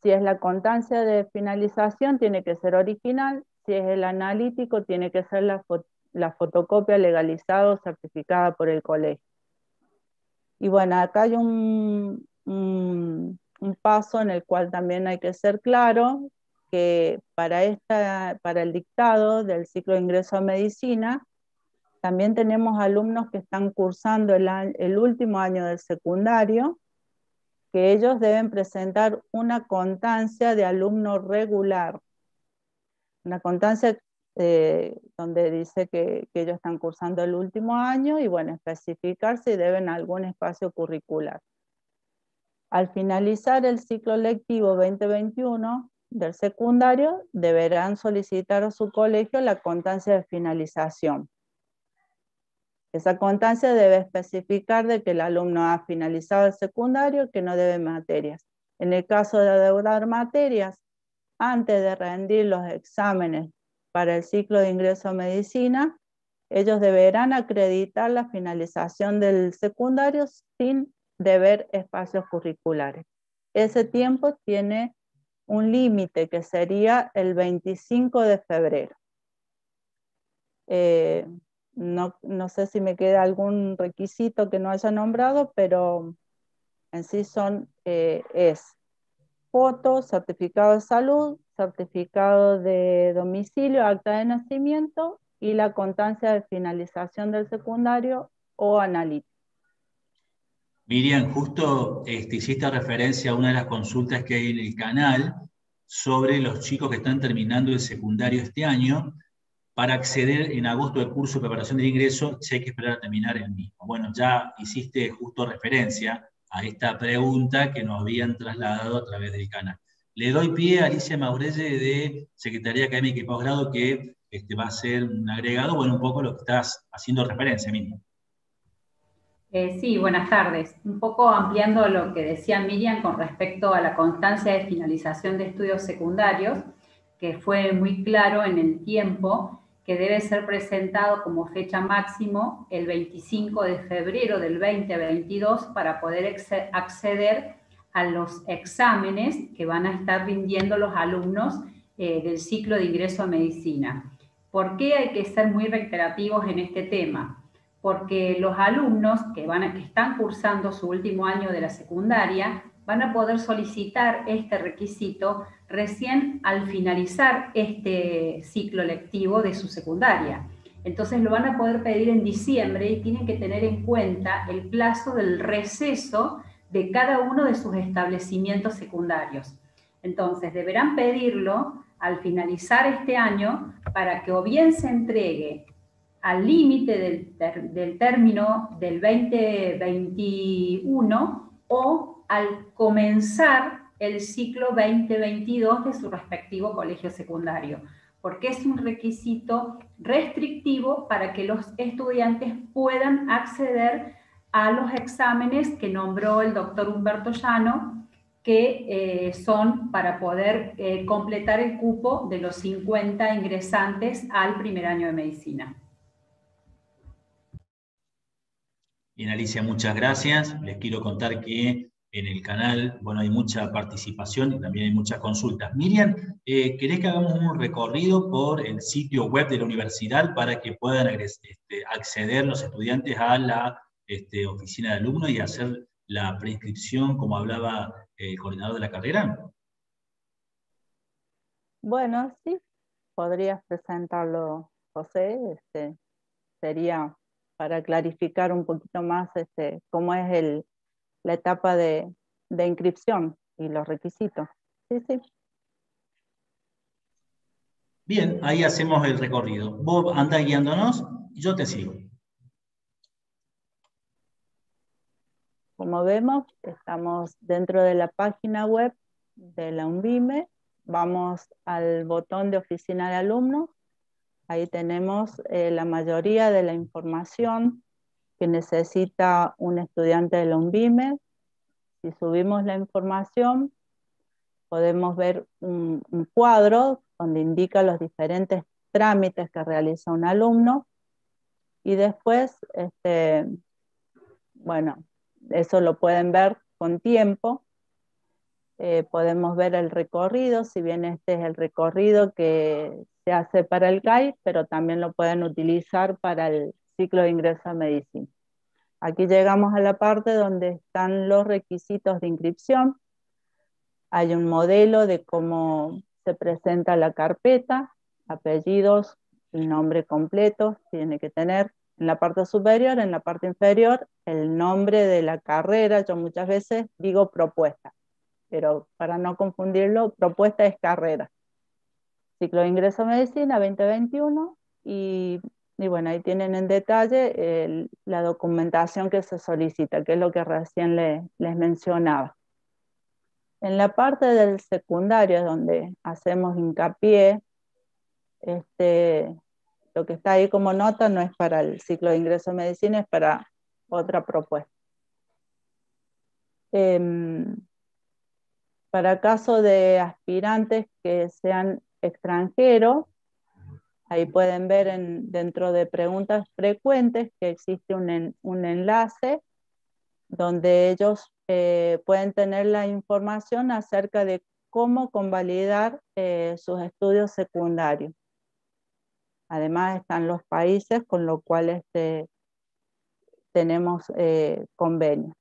Si es la constancia de finalización, tiene que ser original. Si es el analítico, tiene que ser la, fotocopia legalizada o certificada por el colegio. Y bueno, acá hay un, paso en el cual también hay que ser claro, que para, esta, para el dictado del ciclo de ingreso a medicina, también tenemos alumnos que están cursando el, último año del secundario, que ellos deben presentar una constancia de alumno regular, una constancia eh, donde dice que, ellos están cursando el último año y bueno, especificar si deben algún espacio curricular. Al finalizar el ciclo lectivo 2021, del secundario deberán solicitar a su colegio la constancia de finalización. Esa constancia debe especificar de que el alumno ha finalizado el secundario, que no debe materias. En el caso de adeudar materias, antes de rendir los exámenes para el ciclo de ingreso a medicina, ellos deberán acreditar la finalización del secundario sin deber espacios curriculares. Ese tiempo tiene un límite que sería el 25 de febrero. Eh, no, sé si me queda algún requisito que no haya nombrado, pero en sí son, eh, es foto, certificado de salud, certificado de domicilio, acta de nacimiento y la constancia de finalización del secundario o analítico. Miriam, justo este, hiciste referencia a una de las consultas que hay en el canal sobre los chicos que están terminando el secundario este año. Para acceder en agosto del curso de preparación de ingreso, hay que esperar a terminar el mismo. Bueno, ya hiciste justo referencia a esta pregunta que nos habían trasladado a través del canal. Le doy pie a Alicia Maurelle de Secretaría Académica y Posgrado, que este, va a ser un agregado, bueno, un poco lo que estás haciendo referencia mismo. Eh, sí, buenas tardes. Un poco ampliando lo que decía Miriam con respecto a la constancia de finalización de estudios secundarios, que fue muy claro en el tiempo que debe ser presentado como fecha máximo el 25 de febrero del 2022 para poder acceder a los exámenes que van a estar rindiendo los alumnos eh, del ciclo de ingreso a medicina. ¿Por qué hay que ser muy reiterativos en este tema? Porque los alumnos que, van que están cursando su último año de la secundaria van a poder solicitar este requisito recién al finalizar este ciclo lectivo de su secundaria. Entonces lo van a poder pedir en diciembre y tienen que tener en cuenta el plazo del receso de cada uno de sus establecimientos secundarios. Entonces, deberán pedirlo al finalizar este año para que o bien se entregue al límite del, término del 2021 o al comenzar el ciclo 2022 de su respectivo colegio secundario, porque es un requisito restrictivo para que los estudiantes puedan acceder a los exámenes que nombró el doctor Humberto Llano, que eh, son para poder eh, completar el cupo de los 50 ingresantes al primer año de medicina. Bien, Alicia, muchas gracias. Les quiero contar que en el canal, bueno, hay mucha participación y también hay muchas consultas. Miriam, eh, ¿querés que hagamos un recorrido por el sitio web de la universidad para que puedan este, acceder los estudiantes a la este, oficina de alumnos y hacer la preinscripción, como hablaba el coordinador de la carrera? Bueno, sí, podrías presentarlo, José. Este, sería para clarificar un poquito más este, cómo es el, la etapa de, de inscripción y los requisitos. Sí, sí. Bien, ahí hacemos el recorrido. Bob anda guiándonos y yo te sigo. Como vemos, estamos dentro de la página web de la UNVIME. Vamos al botón de oficina de alumnos. Ahí tenemos eh, la mayoría de la información que necesita un estudiante de la. Si subimos la información, podemos ver un, cuadro donde indica los diferentes trámites que realiza un alumno y después, este, bueno, eso lo pueden ver con tiempo. Eh, podemos ver el recorrido, si bien este es el recorrido que se hace para el CAI, pero también lo pueden utilizar para el ciclo de ingreso a medicina. Aquí llegamos a la parte donde están los requisitos de inscripción. Hay un modelo de cómo se presenta la carpeta, apellidos y nombre completo, tiene que tener en la parte superior, en la parte inferior, el nombre de la carrera. Yo muchas veces digo propuesta, pero para no confundirlo, propuesta es carrera. Ciclo de ingreso a medicina 2021 y y bueno, ahí tienen en detalle la documentación que se solicita, que es lo que recién les mencionaba. En la parte del secundario, donde hacemos hincapié, este, lo que está ahí como nota no es para el ciclo de ingreso a medicina, es para otra propuesta. Em, para caso de aspirantes que sean extranjeros, Ahí pueden ver dentro de preguntas frecuentes que existe un, un enlace donde ellos eh, pueden tener la información acerca de cómo convalidar eh, sus estudios secundarios. Además están los países con los cuales este, tenemos eh, convenios.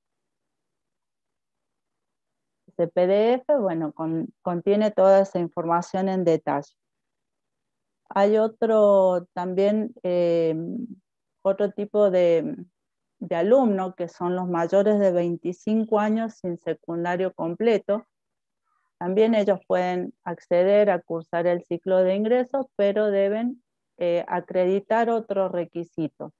Este PDF, bueno, contiene toda esa información en detalle. Hay otro también, eh, otro tipo de, de que son los mayores de 25 años sin secundario completo. También ellos pueden acceder a cursar el ciclo de ingreso, pero deben eh, acreditar otro requisito,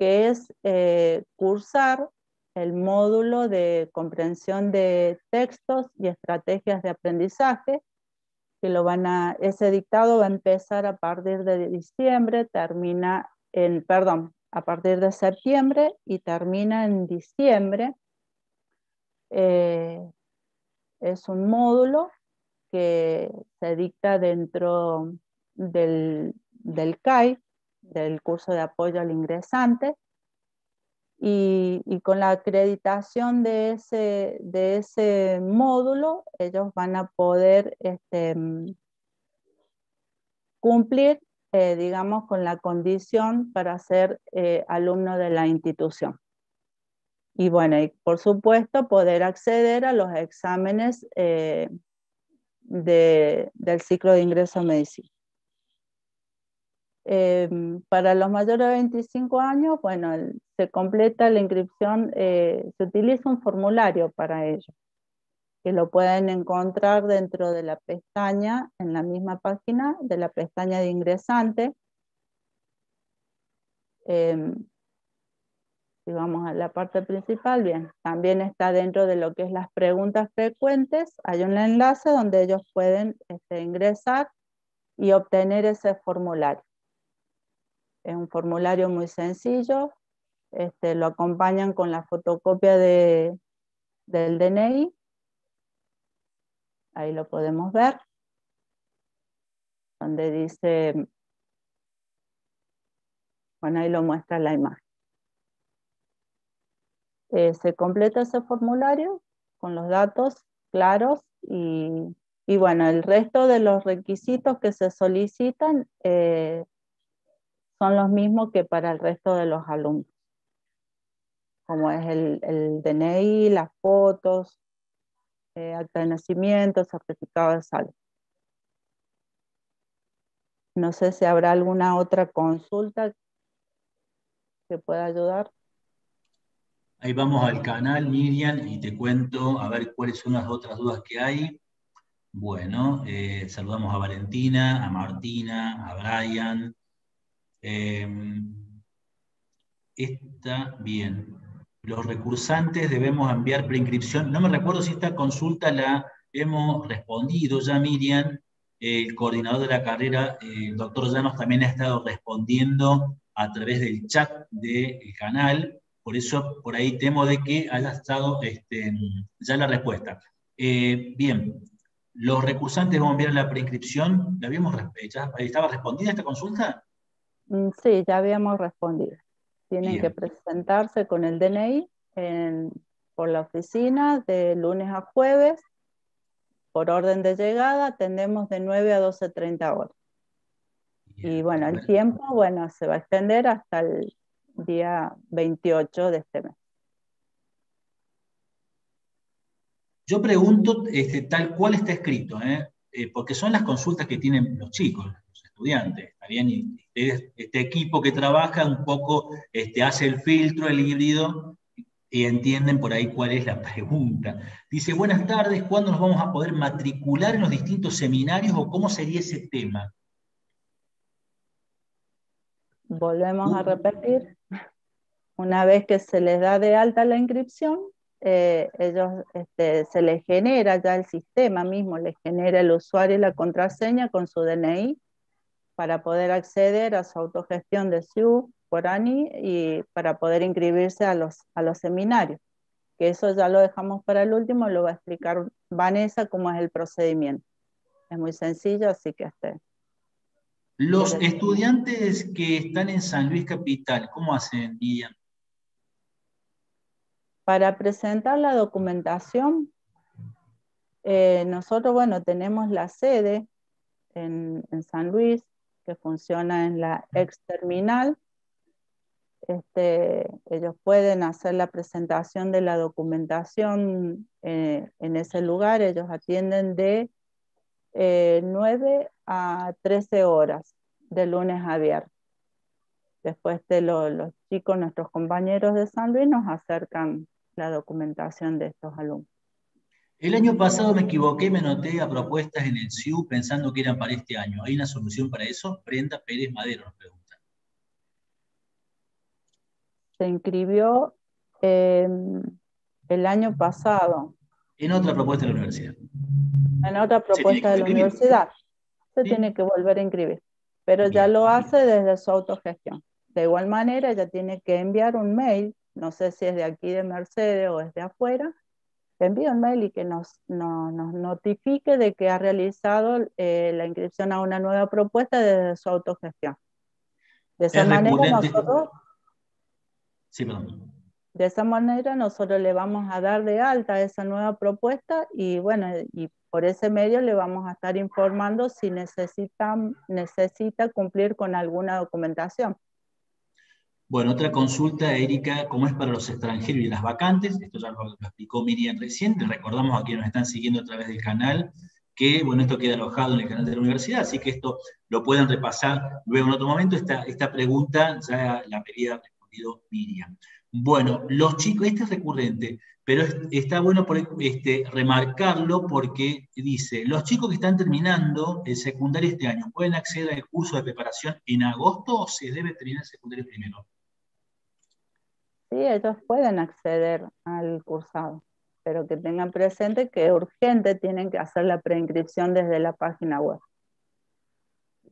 que es eh, cursar el módulo de comprensión de textos y estrategias de aprendizaje que lo van a, ese dictado va a empezar a partir de diciembre, termina en, perdón, a partir de septiembre y termina en diciembre. Eh, es un módulo que se dicta dentro del, del CAI, del curso de apoyo al ingresante, y, con la acreditación de ese, de ese módulo, ellos van a poder este, cumplir, eh, digamos, con la condición para ser eh, alumno de la institución. Y bueno, y por supuesto, poder acceder a los exámenes eh, del ciclo de ingreso a medicina. Em, para los mayores de 25 años, bueno, se completa la inscripción, eh, se utiliza un formulario para ello. que lo pueden encontrar dentro de la pestaña, en la misma página de la pestaña de ingresante. Em, si vamos a la parte principal, bien, también está dentro de lo que es las preguntas frecuentes, hay un enlace donde ellos pueden este, ingresar y obtener ese formulario. Es un formulario muy sencillo, este, lo acompañan con la fotocopia de, del DNI, ahí lo podemos ver, donde dice, bueno, ahí lo muestra la imagen. Eh, se completa ese formulario con los datos claros y, bueno, el resto de los requisitos que se solicitan eh, son los mismos que para el resto de los alumnos, como es el, DNI, las fotos, eh, acta de nacimiento, certificado de salud. No sé si habrá alguna otra consulta que pueda ayudar. Ahí vamos al canal, Miriam, y te cuento a ver cuáles son las otras dudas que hay. Bueno, eh, saludamos a Valentina, a Martina, a Brian. Em, está bien. Los recursantes debemos enviar preinscripción. No me recuerdo si esta consulta la hemos respondido ya, Miriam. El coordinador de la carrera, el doctor Llanos, también ha estado respondiendo a través del chat del canal. Por eso, por ahí temo de que haya estado este, ya la respuesta. Eh, bien, los recursantes vamos a enviar la preinscripción. ¿La habíamos, ¿Estaba respondida esta consulta? Mm, sí, ya habíamos respondido. Tienen que presentarse con el DNI por la oficina de lunes a jueves. Por orden de llegada, atendemos de 9 a 12.30 horas. y bueno, el tiempo, bueno, se va a extender hasta el día 28 de este mes. Yo pregunto este, tal cual está escrito, ¿eh? Eh, porque son las consultas que tienen los chicos, los estudiantes. ¿está bien? Este equipo que trabaja un poco este, hace el filtro, el híbrido, y entienden por ahí cuál es la *laughs* pregunta. Dice, buenas tardes, ¿cuándo nos vamos a poder matricular en los distintos seminarios o cómo sería ese tema? Volvemos a repetir. Una vez que se les da de alta la inscripción, eh, ellos este, se les genera ya el sistema mismo, les genera el usuario y la contraseña con su DNI para poder acceder a su autogestión de SIU por ANI y para poder inscribirse a los, a los seminarios. Que eso ya lo dejamos para el último, lo va a explicar Vanessa cómo es el procedimiento. Es muy sencillo, así que este, los estudiantes que están en San Luis Capital, ¿cómo hacen, Miriam? Para presentar la documentación, eh, nosotros, bueno, tenemos la sede en, San Luis, que funciona en la ex terminal. Este, ellos pueden hacer la presentación de la documentación eh, en ese lugar. Ellos atienden de 9 eh, a 13 horas, de lunes a viernes. Después de los chicos, nuestros compañeros de San Luis, nos acercan la documentación de estos alumnos. El año pasado me equivoqué, me anoté a propuestas en el SIU pensando que eran para este año. ¿Hay una solución para eso? Brenda Pérez Madero nos pregunta. Se inscribió el año pasado. En otra propuesta de la universidad. En otra propuesta de la universidad. Se tiene que volver a inscribir, pero ya lo hace desde su autogestión. De igual manera, ella tiene que enviar un mail, no sé si es de aquí de Mercedes o es de afuera, envía un mail y que nos, nos notifique de que ha realizado eh, la inscripción a una nueva propuesta desde su autogestión. De esa manera nosotros... Sí, perdón. De esa manera nosotros le vamos a dar de alta esa nueva propuesta y bueno, y por ese medio le vamos a estar informando si necesita, necesita cumplir con alguna documentación. Bueno, otra consulta, Erika, ¿cómo es para los extranjeros y las vacantes? Esto ya lo, explicó Miriam recién, recordamos a quienes nos están siguiendo a través del canal, que bueno, esto queda alojado en el canal de la universidad, así que esto lo pueden repasar luego en otro momento. Esta, esta pregunta ya la pedía compartido Miriam. Bueno, los chicos, este es recurrente, pero está bueno este, remarcarlo porque dice, los chicos que están terminando el secundario este año, ¿pueden acceder al curso de preparación en agosto o se debe terminar el secundario primero? Sí, ellos pueden acceder al cursado, pero que tengan presente que urgente tienen que hacer la preinscripción desde la página web.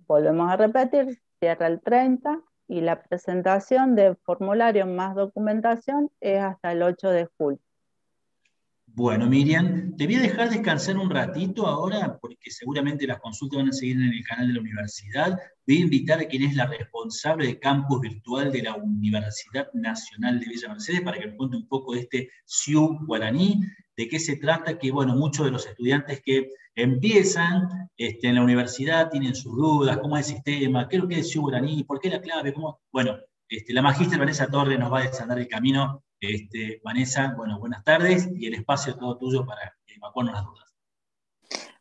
Volvemos a repetir, cierra el 30 y la presentación de formulario más documentación es hasta el 8 de julio. Bueno, Miriam, te voy a dejar descansar un ratito ahora, porque seguramente las consultas van a seguir en el canal de la universidad. Voy a invitar a quien es la responsable de campus virtual de la Universidad Nacional de Villa Mercedes para que nos cuente un poco de este SIU guaraní, de qué se trata, que bueno, muchos de los estudiantes que empiezan este, en la universidad tienen sus dudas, cómo es el sistema, qué es lo que es SIU guaraní, por qué la clave, cómo... Bueno, este, la magíster Vanessa Torres nos va a desandar el camino este, Vanessa, bueno, buenas tardes y el espacio es todo tuyo para evacuarnos las dudas.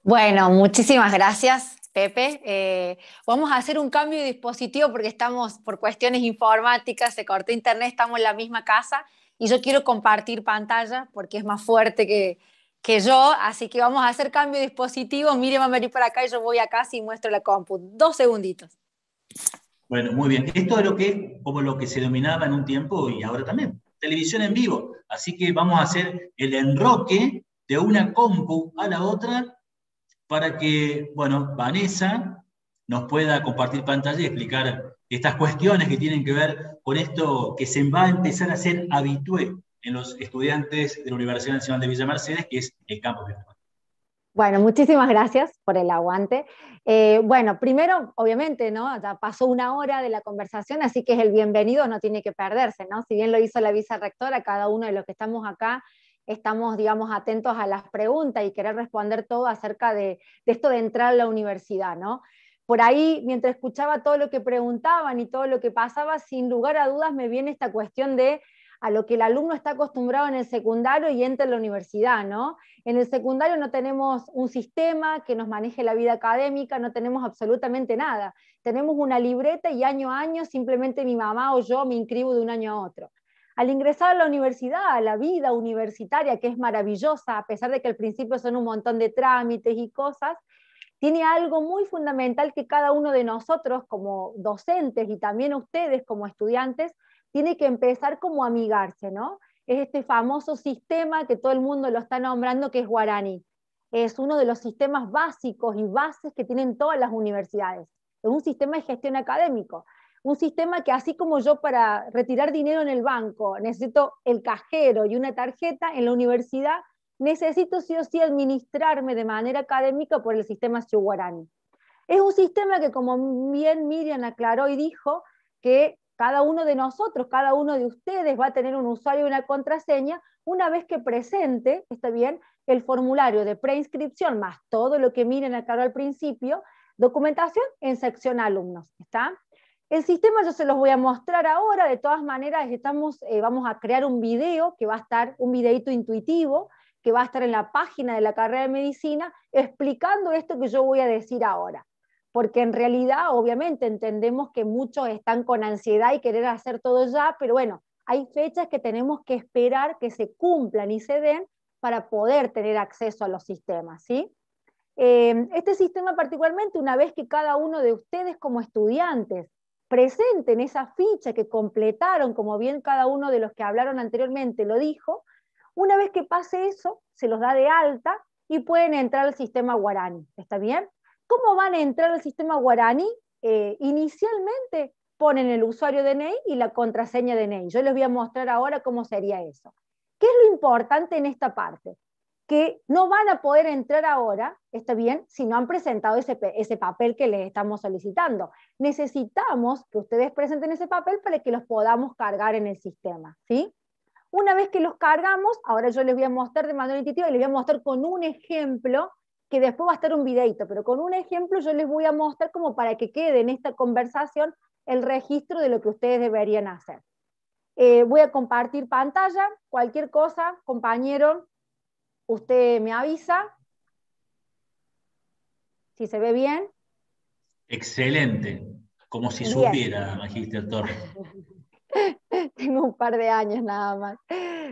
Bueno, muchísimas gracias, Pepe. Eh, vamos a hacer un cambio de dispositivo porque estamos por cuestiones informáticas, se cortó internet, estamos en la misma casa y yo quiero compartir pantalla porque es más fuerte que, que yo, así que vamos a hacer cambio de dispositivo. Mire, va a venir para acá y yo voy acá y muestro la compu. Dos segunditos. Bueno, muy bien. Esto es lo que, como lo que se dominaba en un tiempo y ahora también televisión en vivo. Así que vamos a hacer el enroque de una compu a la otra para que, bueno, Vanessa nos pueda compartir pantalla y explicar estas cuestiones que tienen que ver con esto que se va a empezar a ser habitué en los estudiantes de la Universidad Nacional de Villa Mercedes, que es el campo virtual. Bueno, muchísimas gracias por el aguante. Eh, bueno, primero, obviamente, ¿no? Ya pasó una hora de la conversación, así que es el bienvenido, no tiene que perderse, ¿no? Si bien lo hizo la vicerrectora, cada uno de los que estamos acá estamos, digamos, atentos a las preguntas y querer responder todo acerca de, de esto de entrar a la universidad, ¿no? Por ahí, mientras escuchaba todo lo que preguntaban y todo lo que pasaba, sin lugar a dudas me viene esta cuestión de a lo que el alumno está acostumbrado en el secundario y entra en la universidad, ¿no? En el secundario no tenemos un sistema que nos maneje la vida académica, no tenemos absolutamente nada. Tenemos una libreta y año a año simplemente mi mamá o yo me inscribo de un año a otro. Al ingresar a la universidad, a la vida universitaria, que es maravillosa, a pesar de que al principio son un montón de trámites y cosas, tiene algo muy fundamental que cada uno de nosotros como docentes y también ustedes como estudiantes tiene que empezar como amigarse, ¿no? Es este famoso sistema que todo el mundo lo está nombrando que es guaraní. Es uno de los sistemas básicos y bases que tienen todas las universidades. Es un sistema de gestión académico. Un sistema que así como yo para retirar dinero en el banco necesito el cajero y una tarjeta, en la universidad necesito sí o sí administrarme de manera académica por el sistema Guarani. Es un sistema que, como bien Miriam aclaró y dijo, que cada uno de nosotros, cada uno de ustedes va a tener un usuario y una contraseña una vez que presente, está bien, el formulario de preinscripción más todo lo que miren acá al principio, documentación en sección alumnos, ¿está? El sistema yo se los voy a mostrar ahora, de todas maneras estamos, eh, vamos a crear un video que va a estar, un videito intuitivo, que va a estar en la página de la carrera de medicina explicando esto que yo voy a decir ahora porque en realidad obviamente entendemos que muchos están con ansiedad y querer hacer todo ya, pero bueno, hay fechas que tenemos que esperar que se cumplan y se den para poder tener acceso a los sistemas, ¿sí? Eh, este sistema particularmente, una vez que cada uno de ustedes como estudiantes presenten esa ficha que completaron, como bien cada uno de los que hablaron anteriormente lo dijo, una vez que pase eso, se los da de alta y pueden entrar al sistema Guarani, ¿está bien? ¿Cómo van a entrar al sistema guaraní? Eh, inicialmente ponen el usuario DNI y la contraseña DNI. Yo les voy a mostrar ahora cómo sería eso. ¿Qué es lo importante en esta parte? Que no van a poder entrar ahora, está bien, si no han presentado ese, ese papel que les estamos solicitando. Necesitamos que ustedes presenten ese papel para que los podamos cargar en el sistema, ¿sí? Una vez que los cargamos, ahora yo les voy a mostrar de manera intuitiva y les voy a mostrar con un ejemplo que después va a estar un videito, pero con un ejemplo yo les voy a mostrar como para que quede en esta conversación el registro de lo que ustedes deberían hacer. Eh, voy a compartir pantalla, cualquier cosa, compañero, usted me avisa. Si se ve bien. Excelente, como si supiera, Magister Torres. *laughs* *laughs* tengo un par de años nada más.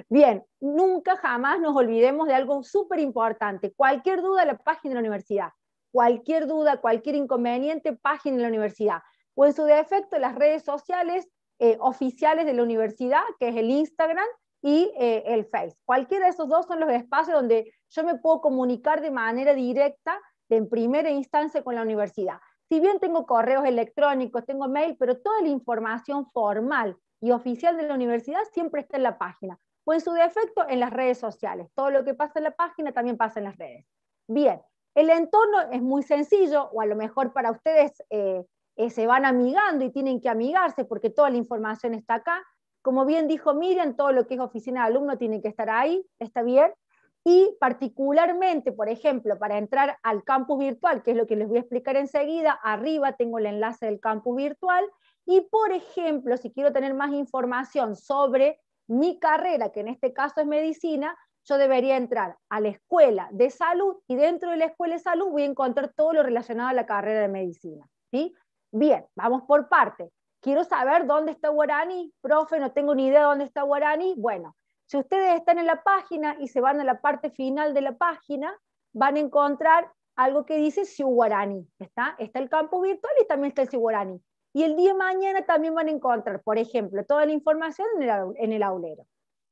Bien, nunca jamás nos olvidemos de algo súper importante. Cualquier duda, la página de la universidad. Cualquier duda, cualquier inconveniente, página de la universidad. O en su defecto, las redes sociales eh, oficiales de la universidad, que es el Instagram y eh, el Face. Cualquiera de esos dos son los espacios donde yo me puedo comunicar de manera directa, de en primera instancia con la universidad. Si bien tengo correos electrónicos, tengo mail, pero toda la información formal y oficial de la universidad siempre está en la página, o en su defecto en las redes sociales. Todo lo que pasa en la página también pasa en las redes. Bien, el entorno es muy sencillo, o a lo mejor para ustedes eh, eh, se van amigando y tienen que amigarse porque toda la información está acá. Como bien dijo Miriam, todo lo que es oficina de alumno tiene que estar ahí, está bien. Y particularmente, por ejemplo, para entrar al campus virtual, que es lo que les voy a explicar enseguida, arriba tengo el enlace del campus virtual y, por ejemplo, si quiero tener más información sobre mi carrera, que en este caso es medicina, yo debería entrar a la escuela de salud y dentro de la escuela de salud voy a encontrar todo lo relacionado a la carrera de medicina. ¿sí? Bien, vamos por parte. Quiero saber dónde está Guarani. Profe, no tengo ni idea de dónde está Guarani. Bueno, si ustedes están en la página y se van a la parte final de la página, van a encontrar algo que dice Ciu Guarani. ¿está? está el campo virtual y también está el Ciu Guarani. Y el día de mañana también van a encontrar, por ejemplo, toda la información en el, aulero.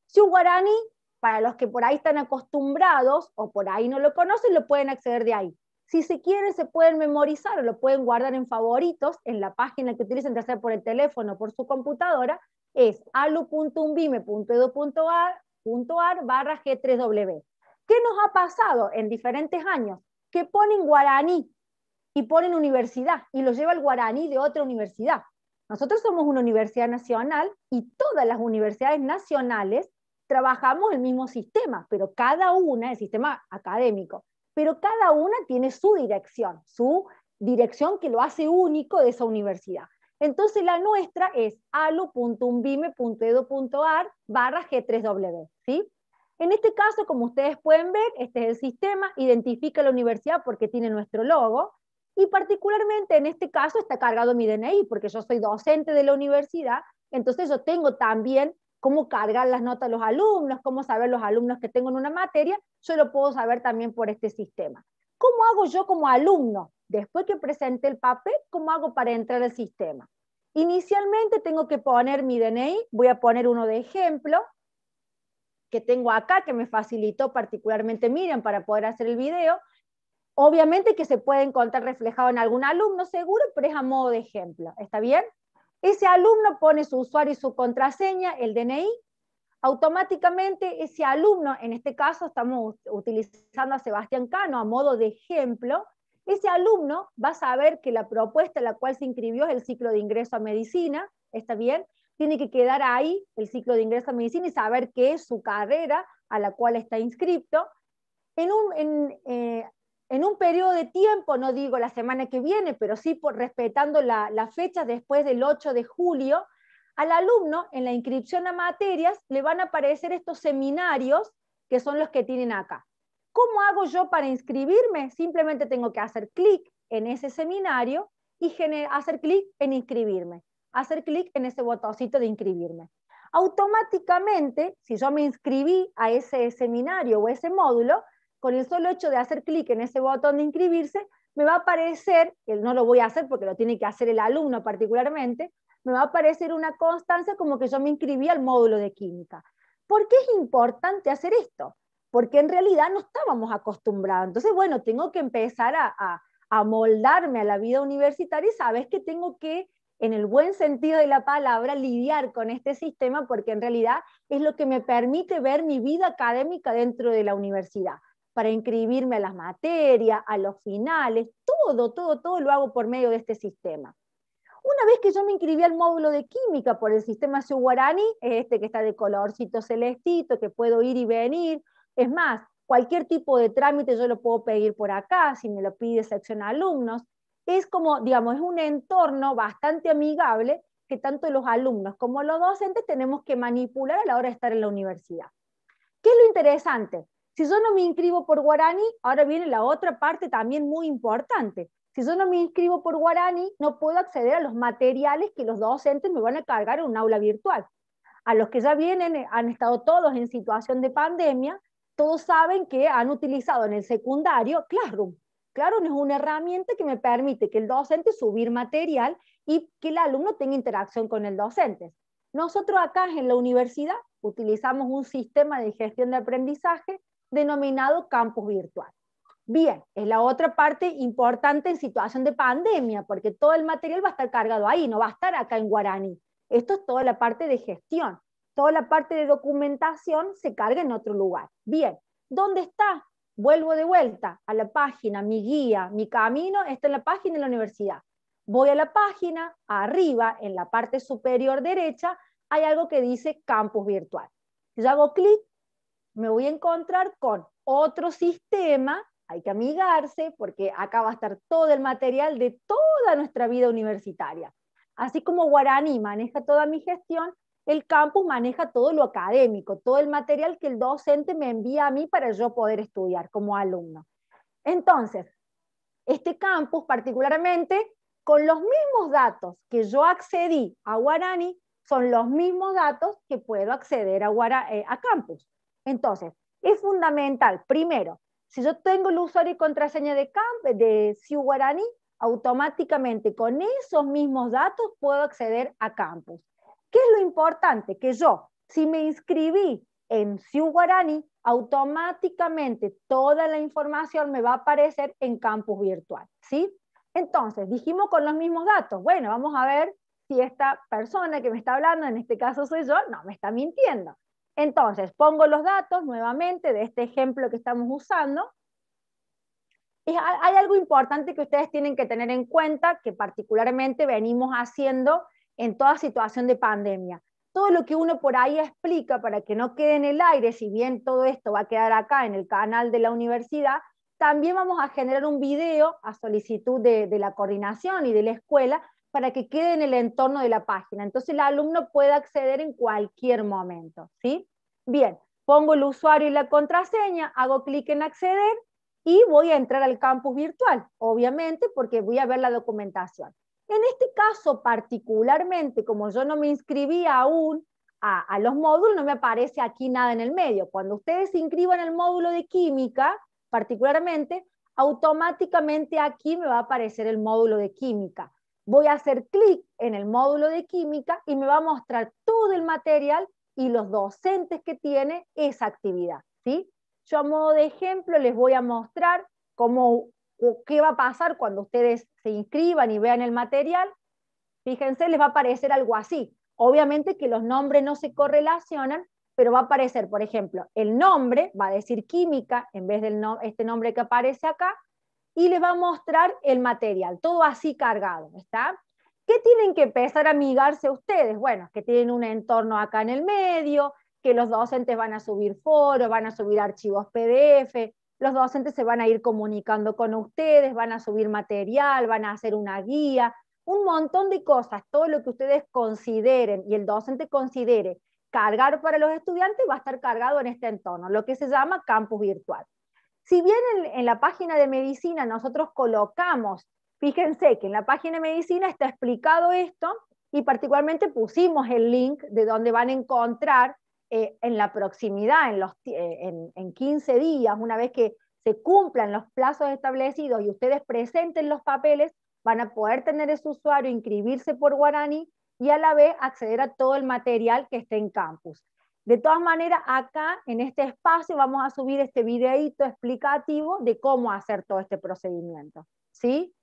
Si un guaraní, para los que por ahí están acostumbrados o por ahí no lo conocen, lo pueden acceder de ahí. Si se quieren, se pueden memorizar o lo pueden guardar en favoritos en la página que utilicen, ya sea por el teléfono o por su computadora, es alu.umbime.edu.ar barra G3W. ¿Qué nos ha pasado en diferentes años? Que ponen guaraní y ponen universidad y lo lleva el guaraní de otra universidad. Nosotros somos una universidad nacional y todas las universidades nacionales trabajamos el mismo sistema, pero cada una, el sistema académico, pero cada una tiene su dirección, su dirección que lo hace único de esa universidad. Entonces la nuestra es alu.umbime.edu.ar barra G3W. ¿sí? En este caso, como ustedes pueden ver, este es el sistema, identifica la universidad porque tiene nuestro logo, y particularmente en este caso está cargado mi DNI, porque yo soy docente de la universidad, entonces yo tengo también cómo cargar las notas a los alumnos, cómo saber los alumnos que tengo en una materia, yo lo puedo saber también por este sistema. ¿Cómo hago yo como alumno? Después que presente el papel, ¿cómo hago para entrar al sistema? Inicialmente tengo que poner mi DNI, voy a poner uno de ejemplo, que tengo acá, que me facilitó particularmente Miriam para poder hacer el video, Obviamente que se puede encontrar reflejado en algún alumno seguro, pero es a modo de ejemplo. ¿Está bien? Ese alumno pone su usuario y su contraseña, el DNI. Automáticamente ese alumno, en este caso estamos utilizando a Sebastián Cano a modo de ejemplo, ese alumno va a saber que la propuesta en la cual se inscribió es el ciclo de ingreso a medicina, ¿está bien? Tiene que quedar ahí el ciclo de ingreso a medicina y saber qué es su carrera a la cual está inscrito. En un, eh, en un periodo de tiempo, no digo la semana que viene, pero sí por, respetando la, fecha después del 8 de julio, al alumno en la inscripción a materias le van a aparecer estos seminarios que son los que tienen acá. ¿Cómo hago yo para inscribirme? Simplemente tengo que hacer clic en ese seminario y hacer clic en inscribirme, hacer clic en ese botoncito de inscribirme. Automáticamente, si yo me inscribí a ese seminario o ese módulo, con el solo hecho de hacer clic en ese botón de inscribirse, me va a aparecer, no lo voy a hacer porque lo tiene que hacer el alumno particularmente, me va a aparecer una constancia como que yo me inscribí al módulo de química. ¿Por qué es importante hacer esto? Porque en realidad no estábamos acostumbrados. Entonces, bueno, tengo que empezar a, a moldarme a la vida universitaria y sabes que tengo que, en el buen sentido de la palabra, lidiar con este sistema porque en realidad es lo que me permite ver mi vida académica dentro de la universidad para inscribirme a las materias, a los finales, todo, todo, todo lo hago por medio de este sistema. Una vez que yo me inscribí al módulo de química por el sistema Guarani, este que está de colorcito celestito, que puedo ir y venir, es más, cualquier tipo de trámite yo lo puedo pedir por acá, si me lo pide sección alumnos, es como, digamos, es un entorno bastante amigable que tanto los alumnos como los docentes tenemos que manipular a la hora de estar en la universidad. ¿Qué es lo interesante? Si yo no me inscribo por Guarani, ahora viene la otra parte también muy importante. Si yo no me inscribo por Guarani, no puedo acceder a los materiales que los docentes me van a cargar en un aula virtual. a los que ya vienen, han estado todos en situación de pandemia, todos saben que han utilizado en el secundario Classroom. Classroom es una herramienta que me permite que el docente subir material y que el alumno tenga interacción con el docente. Nosotros acá en la universidad utilizamos un sistema de gestión de aprendizaje denominado campus virtual. Bien, es la otra parte importante en situación de pandemia, porque todo el material va a estar cargado ahí, no va a estar acá en guaraní. Esto es toda la parte de gestión. Toda la parte de documentación se carga en otro lugar. Bien, ¿dónde está? Vuelvo de vuelta a la página, mi guía, mi camino está en la página de la universidad. Voy a la página, arriba, en la parte superior derecha, hay algo que dice campus virtual. Yo hago clic, me voy a encontrar con otro sistema, hay que amigarse porque acá va a estar todo el material de toda nuestra vida universitaria. Así como Guaraní maneja toda mi gestión, el campus maneja todo lo académico, todo el material que el docente me envía a mí para yo poder estudiar como alumno. Entonces, este campus particularmente, con los mismos datos que yo accedí a Guarani, son los mismos datos que puedo acceder a, eh, a campus. Entonces, es fundamental, primero, si yo tengo el usuario y contraseña de, camp de Guarani, automáticamente con esos mismos datos puedo acceder a campus. ¿Qué es lo importante? Que yo, si me inscribí en Ciu Guarani, automáticamente toda la información me va a aparecer en campus virtual, ¿sí? Entonces, dijimos con los mismos datos, bueno, vamos a ver si esta persona que me está hablando, en este caso soy yo, no me está mintiendo. Entonces, pongo los datos nuevamente de este ejemplo que estamos usando. hay algo importante que ustedes tienen que tener en cuenta, que particularmente venimos haciendo en toda situación de pandemia. Todo lo que uno por ahí explica para que no quede en el aire, si bien todo esto va a quedar acá en el canal de la universidad, también vamos a generar un video a solicitud de, de la coordinación y de la escuela para que quede en el entorno de la página. Entonces el alumno puede acceder en cualquier momento. ¿sí? Bien, pongo el usuario y la contraseña, hago clic en acceder y voy a entrar al campus virtual, obviamente porque voy a ver la documentación. En este caso particularmente, como yo no me inscribí aún a, los módulos, no me aparece aquí nada en el medio. Cuando ustedes se inscriban el módulo de química, particularmente, automáticamente aquí me va a aparecer el módulo de química voy a hacer clic en el módulo de química y me va a mostrar todo el material y los docentes que tiene esa actividad. ¿sí? Yo a modo de ejemplo les voy a mostrar cómo, qué va a pasar cuando ustedes se inscriban y vean el material. Fíjense, les va a aparecer algo así. Obviamente que los nombres no se correlacionan, pero va a aparecer, por ejemplo, el nombre, va a decir química en vez de este nombre que aparece acá, y les va a mostrar el material, todo así cargado, ¿está? ¿Qué tienen que empezar a amigarse ustedes? Bueno, que tienen un entorno acá en el medio, que los docentes van a subir foros, van a subir archivos PDF, los docentes se van a ir comunicando con ustedes, van a subir material, van a hacer una guía, un montón de cosas, todo lo que ustedes consideren y el docente considere cargar para los estudiantes va a estar cargado en este entorno, lo que se llama campus virtual. Si bien en, la página de medicina nosotros colocamos, fíjense que en la página de medicina está explicado esto y particularmente pusimos el link de donde van a encontrar eh, en la proximidad, en, los, eh, en 15 días, una vez que se cumplan los plazos establecidos y ustedes presenten los papeles, van a poder tener ese usuario, inscribirse por Guarani y a la vez acceder a todo el material que esté en campus. De todas maneras, acá en este espacio vamos a subir este videíto explicativo de cómo hacer todo este procedimiento. ¿Sí?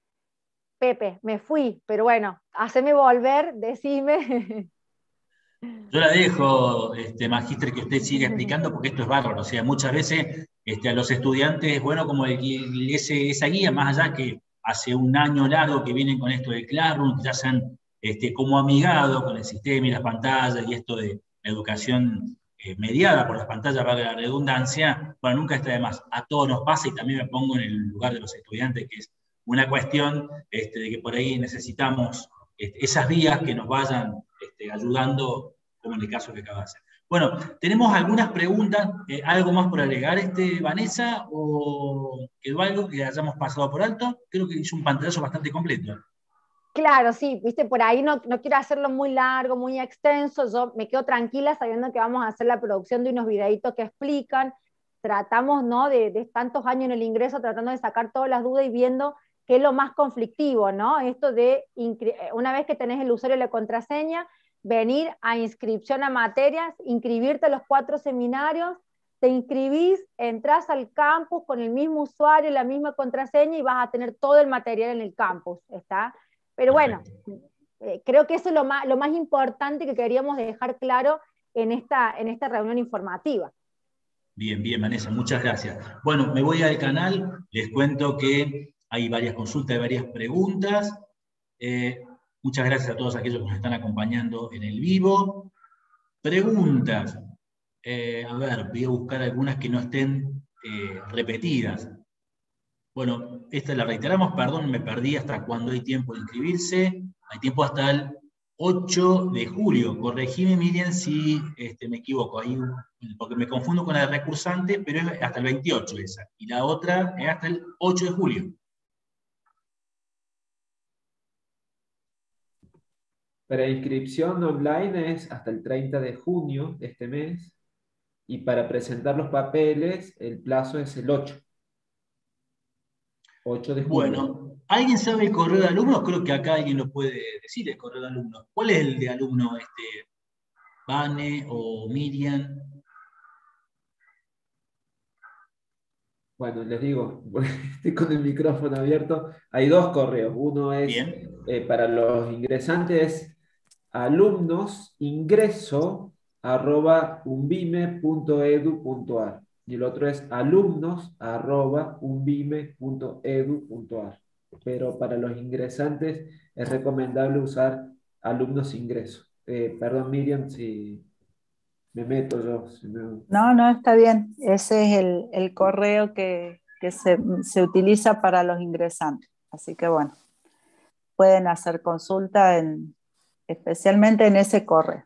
Pepe, me fui, pero bueno, haceme volver, decime. *laughs* Yo la dejo, este, que usted siga explicando, porque esto es bárbaro. O sea, muchas veces este, a los estudiantes, bueno, como ese, esa guía, más allá que hace un año largo que vienen con esto de Classroom, ya se han este, como amigado con el sistema y las pantallas y esto de, educación eh, mediada por las pantallas, para la redundancia, bueno, nunca está de más. A todos nos pasa y también me pongo en el lugar de los estudiantes, que es una cuestión este, de que por ahí necesitamos este, esas vías que nos vayan este, ayudando, como en el caso que acaba de hacer. Bueno, tenemos algunas preguntas, eh, algo más por agregar, este, Vanessa, o quedó algo que hayamos pasado por alto. Creo que hizo un pantallazo bastante completo. Claro, sí, viste, por ahí no, no, quiero hacerlo muy largo, muy extenso, yo me quedo tranquila sabiendo que vamos a hacer la producción de unos videitos que explican, tratamos, ¿no? De, tantos años en el ingreso, tratando de sacar todas las dudas y viendo qué es lo más conflictivo, ¿no? Esto de, una vez que tenés el usuario y la contraseña, venir a inscripción a materias, inscribirte a los cuatro seminarios, te inscribís, entras al campus con el mismo usuario, la misma contraseña y vas a tener todo el material en el campus, ¿está? Pero bueno, eh, creo que eso es lo más, lo más importante que queríamos dejar claro en esta, en esta reunión informativa. Bien, bien, Vanessa, muchas gracias. Bueno, me voy al canal, les cuento que hay varias consultas, y varias preguntas. Eh, muchas gracias a todos aquellos que nos están acompañando en el vivo. Preguntas. Eh, a ver, voy a buscar algunas que no estén repetidas. Bueno, esta la reiteramos, perdón, me perdí hasta cuando hay tiempo de inscribirse. Hay tiempo hasta el 8 de julio. Corregime, Miriam, si este, me equivoco, ahí, porque me confundo con la de recursante, pero es hasta el 28 esa. Y la otra es hasta el 8 de julio. Para inscripción online es hasta el 30 de junio de este mes. Y para presentar los papeles, el plazo es el 8. 8 de julio. Bueno, ¿alguien sabe el correo de alumnos? Creo que acá alguien lo puede decir, el correo de alumnos. ¿Cuál es el de alumno? Este, ¿Vane o Miriam? Bueno, les digo, *laughs* estoy con el micrófono abierto. Hay dos correos. Uno es eh, para los ingresantes, alumnos ingreso arroba umbime.edu.ar y el otro es alumnos.umbime.edu.ar. Pero para los ingresantes es recomendable usar alumnos ingreso. Eh, perdón, Miriam, si me meto yo. No, no, está bien. Ese es el, correo que, se, se, utiliza para los ingresantes. Así que bueno, pueden hacer consulta en, especialmente en ese correo.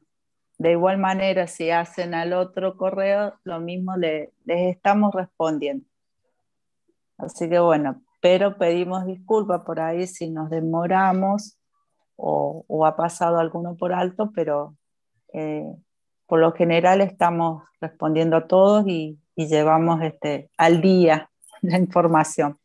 De igual manera, si hacen al otro correo, lo mismo les estamos respondiendo. Así que bueno, pero pedimos disculpas por ahí si nos demoramos o, ha pasado alguno por alto, pero eh, por lo general estamos respondiendo a todos y, llevamos este, al día la información.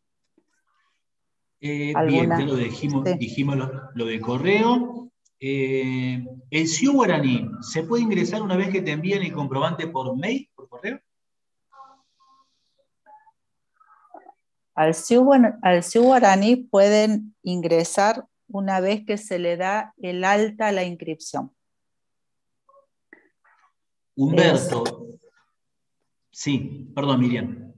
Eh, bien, ya lo dijimos, dijimos lo, lo de correo. Eh, el CIU guaraní, ¿se puede ingresar una vez que te envíen el comprobante por mail, por correo? Al CIU, al guaraní pueden ingresar una vez que se le da el alta a la inscripción. Humberto. Sí, perdón, Miriam.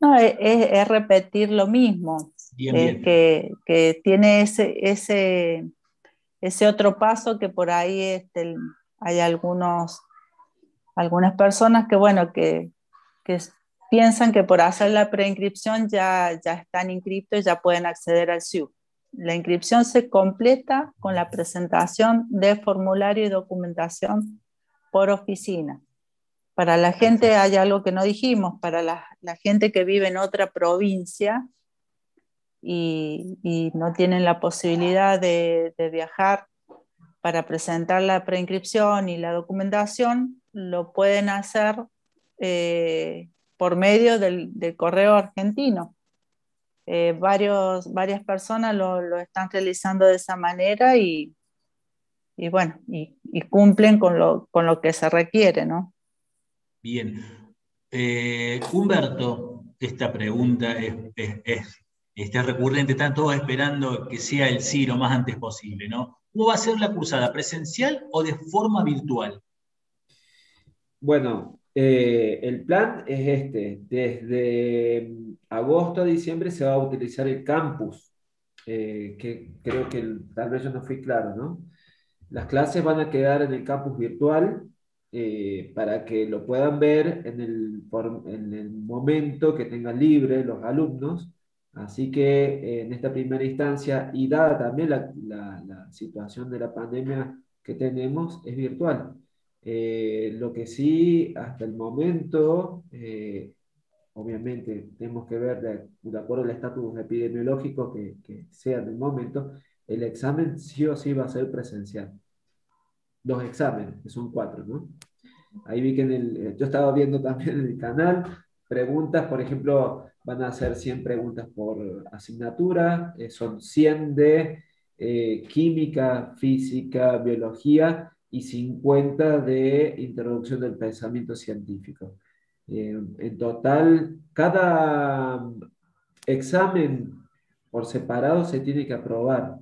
No, es, repetir lo mismo. Bien, Que, que, tiene ese, ese ese otro paso que por ahí este, hay algunos, algunas personas que, bueno, que, piensan que por hacer la preinscripción ya, ya están inscritos y ya pueden acceder al SIU. La inscripción se completa con la presentación de formulario y documentación por oficina. Para la gente hay algo que no dijimos, para la, la gente que vive en otra provincia, y, no tienen la posibilidad de, viajar para presentar la preinscripción y la documentación, lo pueden hacer eh, por medio del, correo argentino. Eh, varios, varias personas lo, están realizando de esa manera y, y bueno, y, cumplen con lo, con lo, que se requiere, ¿no? Bien. Eh, Humberto, esta pregunta es este, recurrente, están todos esperando que sea el sí lo más antes posible, ¿no? ¿Cómo va a ser la cursada? ¿Presencial o de forma virtual? Bueno, eh, el plan es este. Desde agosto a diciembre se va a utilizar el campus, eh, que creo que tal vez yo no fui claro, ¿no? Las clases van a quedar en el campus virtual eh, para que lo puedan ver en el, en el momento que tengan libre los alumnos Así que eh, en esta primera instancia, y dada también la, situación de la pandemia que tenemos, es virtual. Eh, lo que sí, hasta el momento, eh, obviamente tenemos que ver de, acuerdo al estatus epidemiológico que, que sea en el momento, el examen sí o sí va a ser presencial. Dos exámenes, que son cuatro, ¿no? Ahí vi que en el, eh, yo estaba viendo también en el canal preguntas, por ejemplo, van a ser 100 preguntas por asignatura, eh, son 100 de eh, química, física, biología y 50 de introducción del pensamiento científico. en total, cada examen por separado se tiene que aprobar.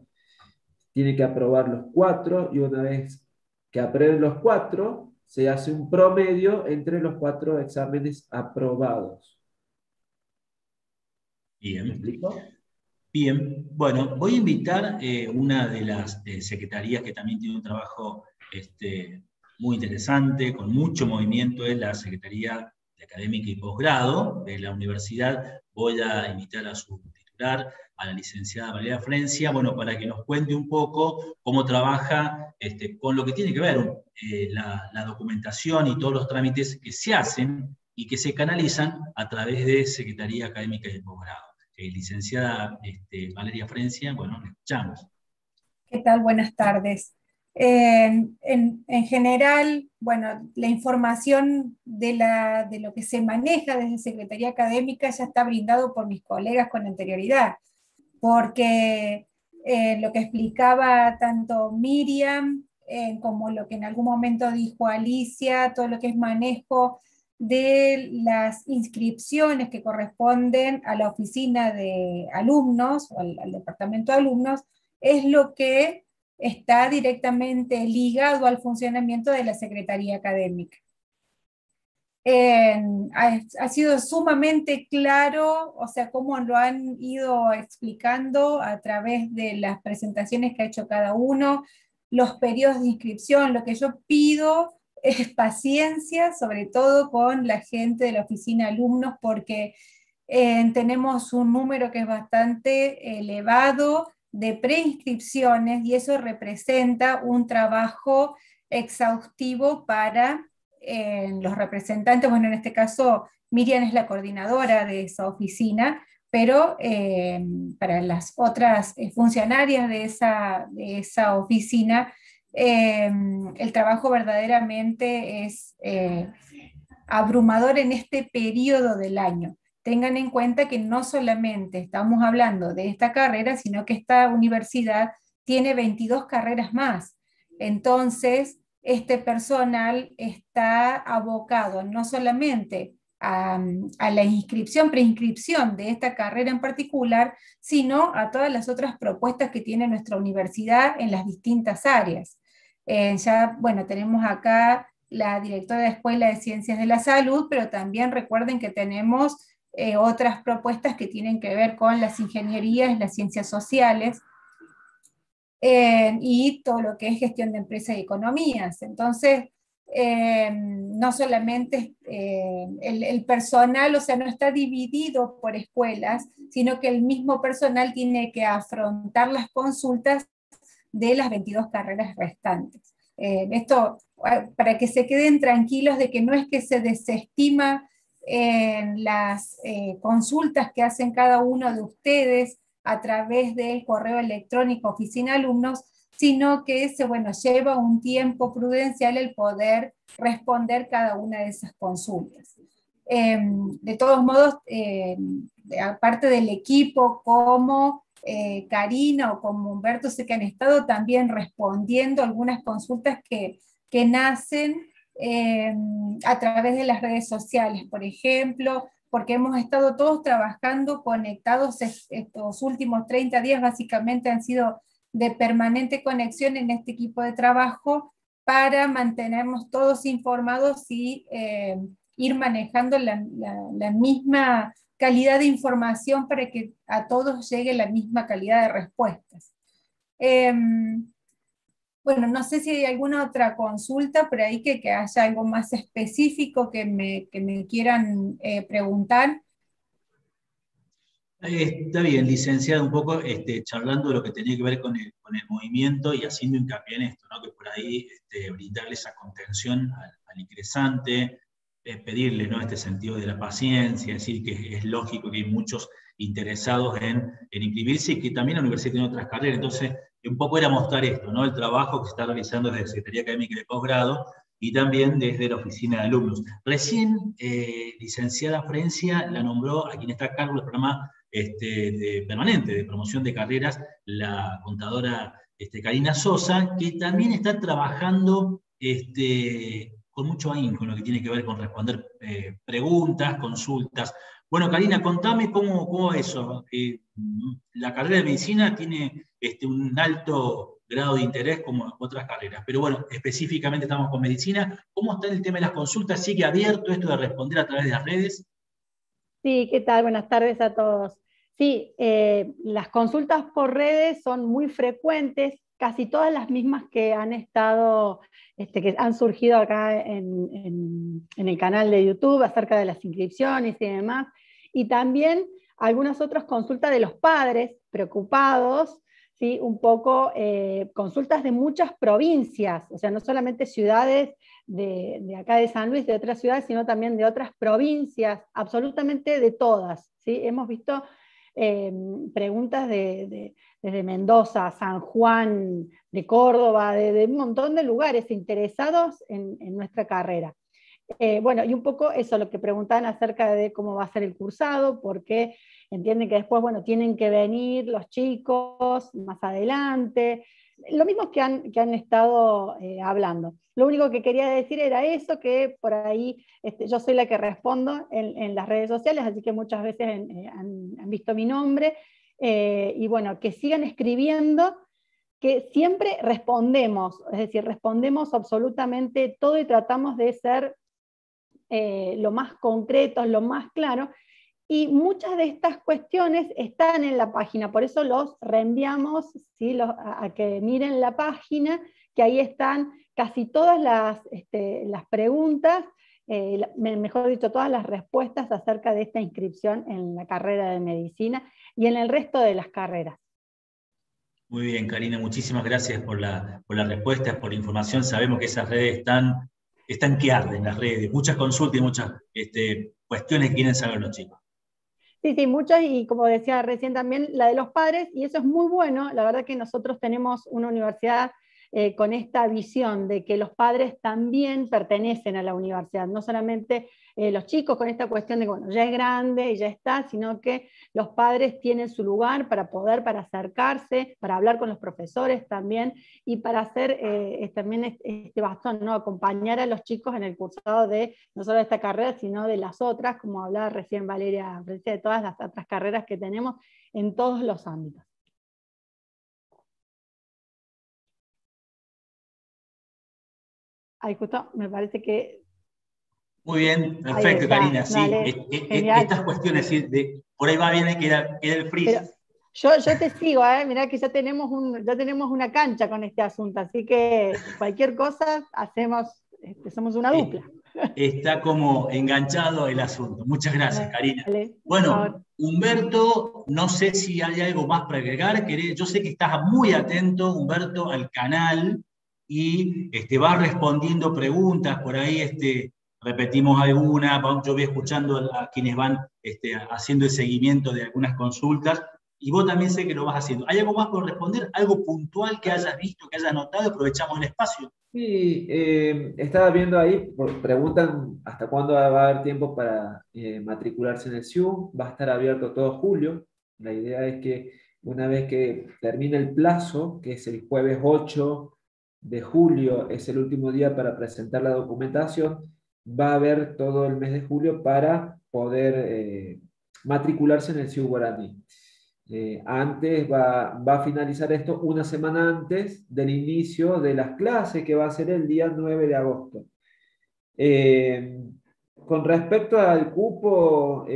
Tiene que aprobar los cuatro y una vez que aprueben los cuatro, se hace un promedio entre los cuatro exámenes aprobados. Bien. Bien, bueno, voy a invitar eh, una de las eh, secretarías que también tiene un trabajo este, muy interesante, con mucho movimiento, es la Secretaría de Académica y Posgrado de la universidad. Voy a invitar a su titular, a la licenciada Valeria Frencia, bueno, para que nos cuente un poco cómo trabaja este, con lo que tiene que ver eh, la, documentación y todos los trámites que se hacen y que se canalizan a través de Secretaría Académica de Posgrado. Licenciada este, Valeria Frencia, bueno, le escuchamos. ¿Qué tal? Buenas tardes. en, en, general, bueno, la información de, la, de, lo que se maneja desde Secretaría Académica ya está brindado por mis colegas con anterioridad porque eh, lo que explicaba tanto Miriam eh, como lo que en algún momento dijo Alicia, todo lo que es manejo de las inscripciones que corresponden a la oficina de alumnos o al departamento de alumnos, es lo que está directamente ligado al funcionamiento de la Secretaría Académica ha, sido sumamente claro, o sea, cómo lo han ido explicando a través de las presentaciones que ha hecho cada uno, los periodos de inscripción. Lo que yo pido es paciencia, sobre todo con la gente de la oficina alumnos, porque eh, tenemos un número que es bastante elevado de preinscripciones y eso representa un trabajo exhaustivo para los representantes, bueno, en este caso Miriam es la coordinadora de esa oficina, pero eh, para las otras eh, funcionarias de esa, de esa oficina, eh, el trabajo verdaderamente es abrumador en este periodo del año. Tengan en cuenta que no solamente estamos hablando de esta carrera, sino que esta universidad tiene 22 carreras más. Entonces, este personal está abocado no solamente a, la inscripción, preinscripción de esta carrera en particular, sino a todas las otras propuestas que tiene nuestra universidad en las distintas áreas. Eh, ya, bueno, tenemos acá la directora de Escuela de Ciencias de la Salud, pero también recuerden que tenemos eh, otras propuestas que tienen que ver con las ingenierías, las ciencias sociales, eh, y todo lo que es gestión de empresas y economías. Entonces, eh, no solamente eh, el, personal, o sea, no está dividido por escuelas, sino que el mismo personal tiene que afrontar las consultas de las 22 carreras restantes. esto, para que se queden tranquilos de que no es que se desestima las consultas que hacen cada uno de ustedes, a través del correo electrónico oficina alumnos, sino que se bueno, lleva un tiempo prudencial el poder responder cada una de esas consultas. Em, de todos modos, em, aparte del equipo, como eh, Karina o como Humberto, sé que han estado también respondiendo algunas consultas que, que nacen em, a través de las redes sociales, por ejemplo, porque hemos estado todos trabajando conectados estos últimos 30 días, básicamente han sido de permanente conexión en este equipo de trabajo para mantenernos todos informados y eh, ir manejando la, misma calidad de información para que a todos llegue la misma calidad de respuestas. Em, bueno, no sé si hay alguna otra consulta por ahí que, que haya algo más específico que me, que me quieran eh, preguntar. Eh, está bien, licenciada, un poco este, charlando de lo que tenía que ver con el, movimiento y haciendo hincapié en esto, ¿no? que por ahí este, brindarle esa contención al, ingresante, eh, pedirle ¿no? este sentido de la paciencia, decir que es lógico que hay muchos interesados en, en inscribirse y que también la universidad tiene otras carreras. Entonces, un poco era mostrar esto, ¿no? el trabajo que se está realizando desde la Secretaría Académica de Posgrado y también desde la Oficina de Alumnos. Recién, eh, licenciada Frencia la nombró a quien está a cargo del programa este, permanente de promoción de carreras, la contadora este, Karina Sosa, que también está trabajando este, con mucho ahínco en lo que tiene que ver con responder eh, preguntas, consultas. Bueno, Karina, contame cómo, cómo eso. Eh, la carrera de medicina tiene este, un alto grado de interés como otras carreras, pero bueno, específicamente estamos con medicina. ¿Cómo está el tema de las consultas? ¿Sigue abierto esto de responder a través de las redes? Sí, ¿qué tal? Buenas tardes a todos. Sí, eh, las consultas por redes son muy frecuentes, casi todas las mismas que han estado, este, que han surgido acá en, el canal de YouTube acerca de las inscripciones y demás, y también algunas otras consultas de los padres preocupados, ¿sí? un poco eh, consultas de muchas provincias, o sea, no solamente ciudades de, de, acá de San Luis, de otras ciudades, sino también de otras provincias, absolutamente de todas. ¿sí? Hemos visto Em, preguntas de, desde Mendoza, San Juan, de Córdoba, de, un montón de lugares interesados en, nuestra carrera. Eh, bueno, y un poco eso, lo que preguntaban acerca de cómo va a ser el cursado, porque entienden que después, bueno, tienen que venir los chicos más adelante, lo mismo que han, que han estado eh, hablando. Lo único que quería decir era eso, que por ahí este, yo soy la que respondo en, las redes sociales, así que muchas veces eh, han, visto mi nombre. Eh, y bueno, que sigan escribiendo, que siempre respondemos, es decir, respondemos absolutamente todo y tratamos de ser lo más concretos, lo más claro. Y muchas de estas cuestiones están en la página, por eso los reenviamos a que miren la página, que ahí están casi todas las, este, preguntas, eh, mejor dicho, todas las respuestas acerca de esta inscripción en la carrera de medicina y en el resto de las carreras. Muy bien, Karina, muchísimas gracias por las respuestas, por la información. Sabemos que esas redes están, están que arden, las redes, muchas consultas y muchas este, cuestiones que quieren saber los chicos. Sí, sí, muchas, y como decía recién también, la de los padres, y eso es muy bueno. La verdad que nosotros tenemos una universidad eh, con esta visión de que los padres también pertenecen a la universidad, no solamente eh, los chicos con esta cuestión de bueno, ya es grande y ya está, sino que los padres tienen su lugar para poder, para acercarse, para hablar con los profesores también y para hacer eh, también este, bastón, ¿no? acompañar a los chicos en el cursado de no solo de esta carrera, sino de las otras, como hablaba recién Valeria, de todas las otras carreras que tenemos en todos los ámbitos. Ahí justo, me parece que... Muy bien, perfecto, Karina. Sí, estas cuestiones, de, por ahí va bien, queda, queda el freeze. yo, yo te sigo, ¿eh? mirá que ya tenemos, un, ya tenemos una cancha con este asunto, así que cualquier cosa hacemos, este, somos una dupla. Está como enganchado el asunto. Muchas gracias, Karina. Bueno, Humberto, no sé si hay algo más para agregar. Yo sé que estás muy atento, Humberto, al canal y este, va respondiendo preguntas, por ahí este, repetimos alguna, yo voy escuchando a quienes van este, haciendo el seguimiento de algunas consultas, y vos también sé que lo vas haciendo. ¿Hay algo más por responder? ¿Algo puntual que hayas visto, que hayas notado? Aprovechamos el espacio. Sí, eh, estaba viendo ahí, preguntan hasta cuándo va a haber tiempo para eh, matricularse en el SIU. Va a estar abierto todo julio. La idea es que una vez que termine el plazo, que es el jueves 8 de julio es el último día para presentar la documentación, va a haber todo el mes de julio para poder eh, matricularse en el CIU Guaraní. Eh, antes va, a finalizar esto una semana antes del inicio de las clases, que va a ser el día 9 de agosto. Eh, con respecto al cupo,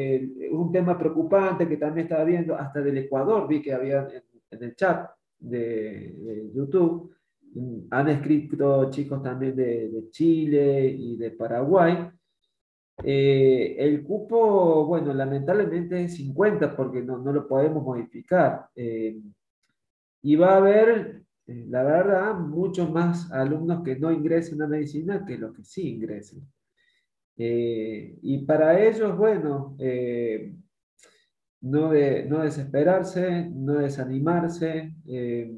un tema preocupante que también estaba viendo, hasta del Ecuador, vi que había en, el chat de YouTube, han escrito chicos también de, Chile y de Paraguay. Eh, el cupo, bueno, lamentablemente es 50 porque no, no lo podemos modificar. Eh, y va a haber, eh, la verdad, muchos más alumnos que no ingresen a medicina que los que sí ingresen. y para ellos, bueno, no, de, no desesperarse, no desanimarse. Eh,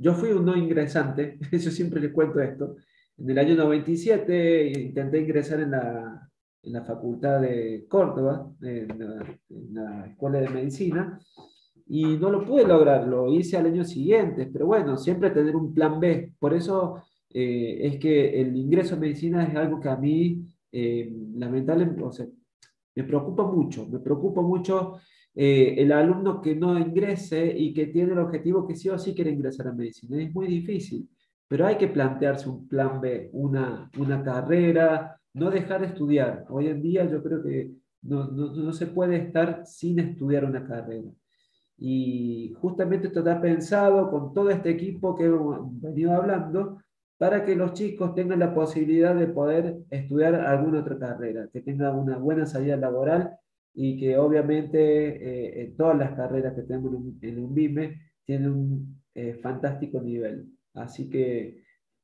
yo fui un no ingresante, *laughs* yo siempre les cuento esto. En el año 97 intenté ingresar en la, en la Facultad de Córdoba, en la, Escuela de Medicina, y no lo pude lograr, lo hice al año siguiente, pero bueno, siempre tener un plan B. Por eso eh, es que el ingreso a medicina es algo que a mí, eh, lamentablemente, o sea, me preocupa mucho, me preocupa mucho eh, el alumno que no ingrese y que tiene el objetivo que sí o sí quiere ingresar a medicina. Es muy difícil, pero hay que plantearse un plan B, una, una carrera, no dejar de estudiar. Hoy en día yo creo que no, no, no se puede estar sin estudiar una carrera. Y justamente esto está pensado con todo este equipo que hemos venido hablando para que los chicos tengan la posibilidad de poder estudiar alguna otra carrera, que tengan una buena salida laboral y que obviamente eh, todas las carreras que tenemos en, un BIME tienen un eh, fantástico nivel. Así que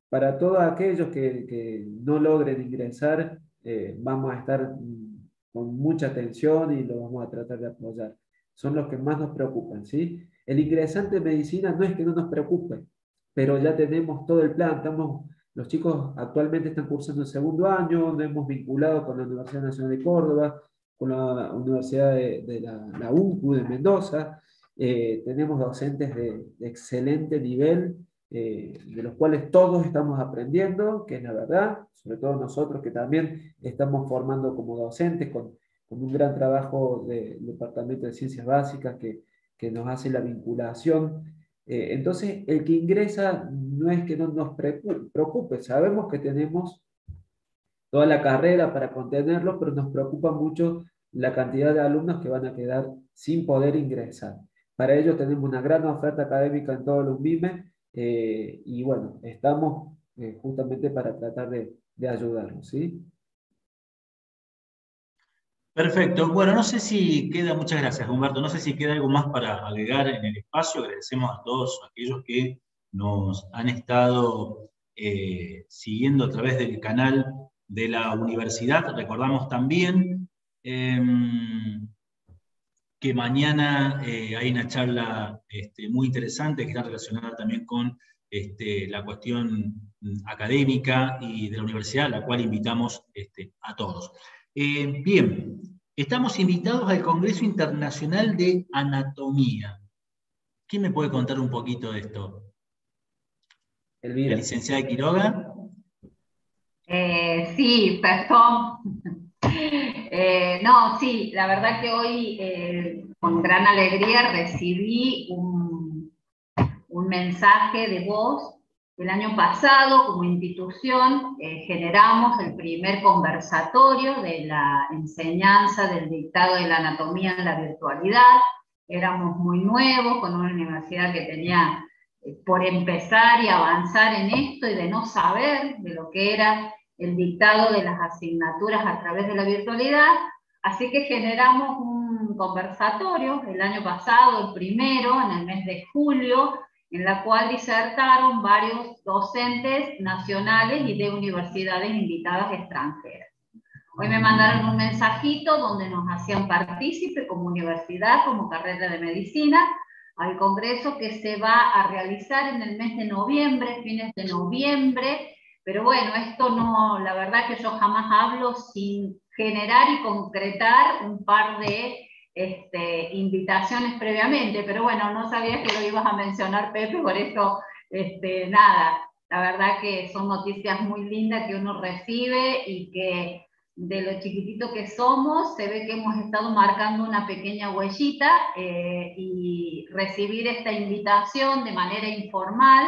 para todos aquellos que, que no logren ingresar, eh, vamos a estar mm, con mucha atención y lo vamos a tratar de apoyar. Son los que más nos preocupan, ¿sí? El ingresante en medicina no es que no nos preocupe, pero ya tenemos todo el plan. Estamos, los chicos actualmente están cursando el segundo año, nos hemos vinculado con la Universidad Nacional de Córdoba, con la Universidad de, la, UNCU de Mendoza. Eh, tenemos docentes de, excelente nivel, eh, de los cuales todos estamos aprendiendo, que es la verdad, sobre todo nosotros que también estamos formando como docentes con, con un gran trabajo del Departamento de Ciencias Básicas que, que nos hace la vinculación. Eh, entonces, el que ingresa no es que no nos preocupe, sabemos que tenemos toda la carrera para contenerlo, pero nos preocupa mucho la cantidad de alumnos que van a quedar sin poder ingresar. Para ello tenemos una gran oferta académica en todo el UNBIME eh, y bueno, estamos eh, justamente para tratar de, de ayudarlos. ¿sí? Perfecto. Bueno, no sé si queda, muchas gracias Humberto, no sé si queda algo más para agregar en el espacio. Agradecemos a todos aquellos que nos han estado eh, siguiendo a través del canal de la universidad. Recordamos también em, que mañana eh, hay una charla este, muy interesante que está relacionada también con este, la cuestión académica y de la universidad, a la cual invitamos este, a todos. Eh, bien, estamos invitados al Congreso Internacional de Anatomía. ¿Quién me puede contar un poquito de esto? Elvira. ¿La licenciada Quiroga? Eh, sí, perdón. *laughs* Eh, no, sí, la verdad que hoy eh, con gran alegría recibí un, un, mensaje de voz. El año pasado, como institución, generamos el primer conversatorio de la enseñanza del dictado de la anatomía en la virtualidad. Éramos muy nuevos, con una universidad que tenía por empezar y avanzar en esto y de no saber de lo que era el dictado de las asignaturas a través de la virtualidad, así que generamos un conversatorio el año pasado, el primero, en el mes de julio, en la cual disertaron varios docentes nacionales y de universidades invitadas extranjeras. Hoy me mandaron un mensajito donde nos hacían partícipe como universidad, como carrera de medicina, al congreso que se va a realizar en el mes de noviembre, fines de noviembre, pero bueno, esto no, la verdad que yo jamás hablo sin generar y concretar un par de este, invitaciones previamente, pero bueno, no sabía que lo ibas a mencionar, Pepe, por eso, este, nada, la verdad que son noticias muy lindas que uno recibe y que de lo chiquitito que somos, se ve que hemos estado marcando una pequeña huellita eh, y recibir esta invitación de manera informal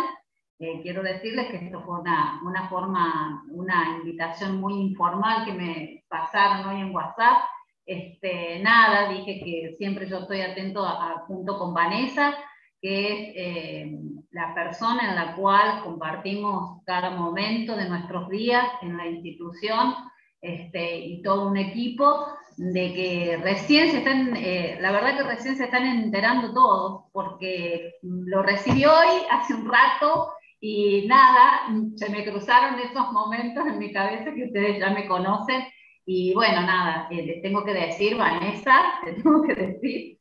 eh, quiero decirles que esto fue una, una, forma, una invitación muy informal que me pasaron hoy en WhatsApp. Este, nada, dije que siempre yo estoy atento junto con Vanessa, que es eh, la persona en la cual compartimos cada momento de nuestros días en la institución este, y todo un equipo de que recién se están, eh, la verdad que recién se están enterando todos, porque lo recibí hoy, hace un rato, y nada, se me cruzaron esos momentos en mi cabeza que ustedes ya me conocen. Y bueno, nada, eh, les tengo que decir, Vanessa, *laughs* te tengo que decir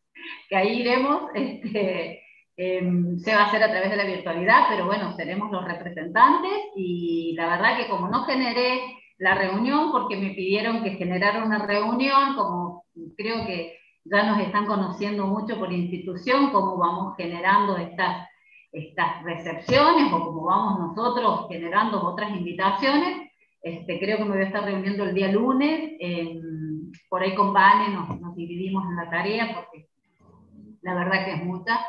que ahí iremos, este, em, se va a hacer a través de la virtualidad, pero bueno, seremos los representantes. Y la verdad que como no generé la reunión, porque me pidieron que generara una reunión, como creo que ya nos están conociendo mucho por institución, cómo vamos generando estas, estas recepciones o cómo vamos nosotros generando otras invitaciones. Este, creo que me voy a estar reuniendo el día lunes, por ahí con Vane nos, nos, dividimos en la tarea porque la verdad que es mucha.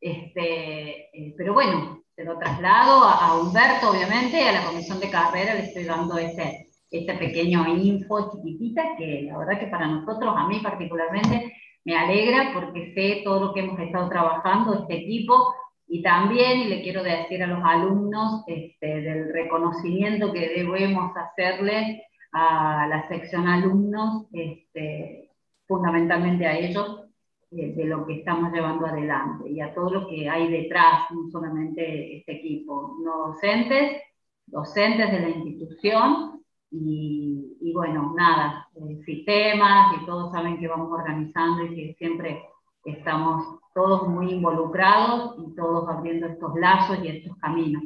Este, eh, pero bueno, se lo traslado a, a, Humberto, obviamente, y a la comisión de carrera le estoy dando ese, este pequeño info chiquitita que la verdad que para nosotros, a mí particularmente, me alegra porque sé todo lo que hemos estado trabajando, este equipo, y también, le quiero decir a los alumnos este, del reconocimiento que debemos hacerle a la sección alumnos, este, fundamentalmente a ellos, eh, de lo que estamos llevando adelante. Y a todo lo que hay detrás, no solamente este equipo, no docentes, docentes de la institución y, y bueno, nada, eh, sistemas y todos saben que vamos organizando y que siempre estamos todos muy involucrados y todos abriendo estos lazos y estos caminos.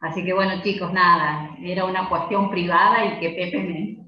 Así que bueno, chicos, nada, era una cuestión privada y que Pepe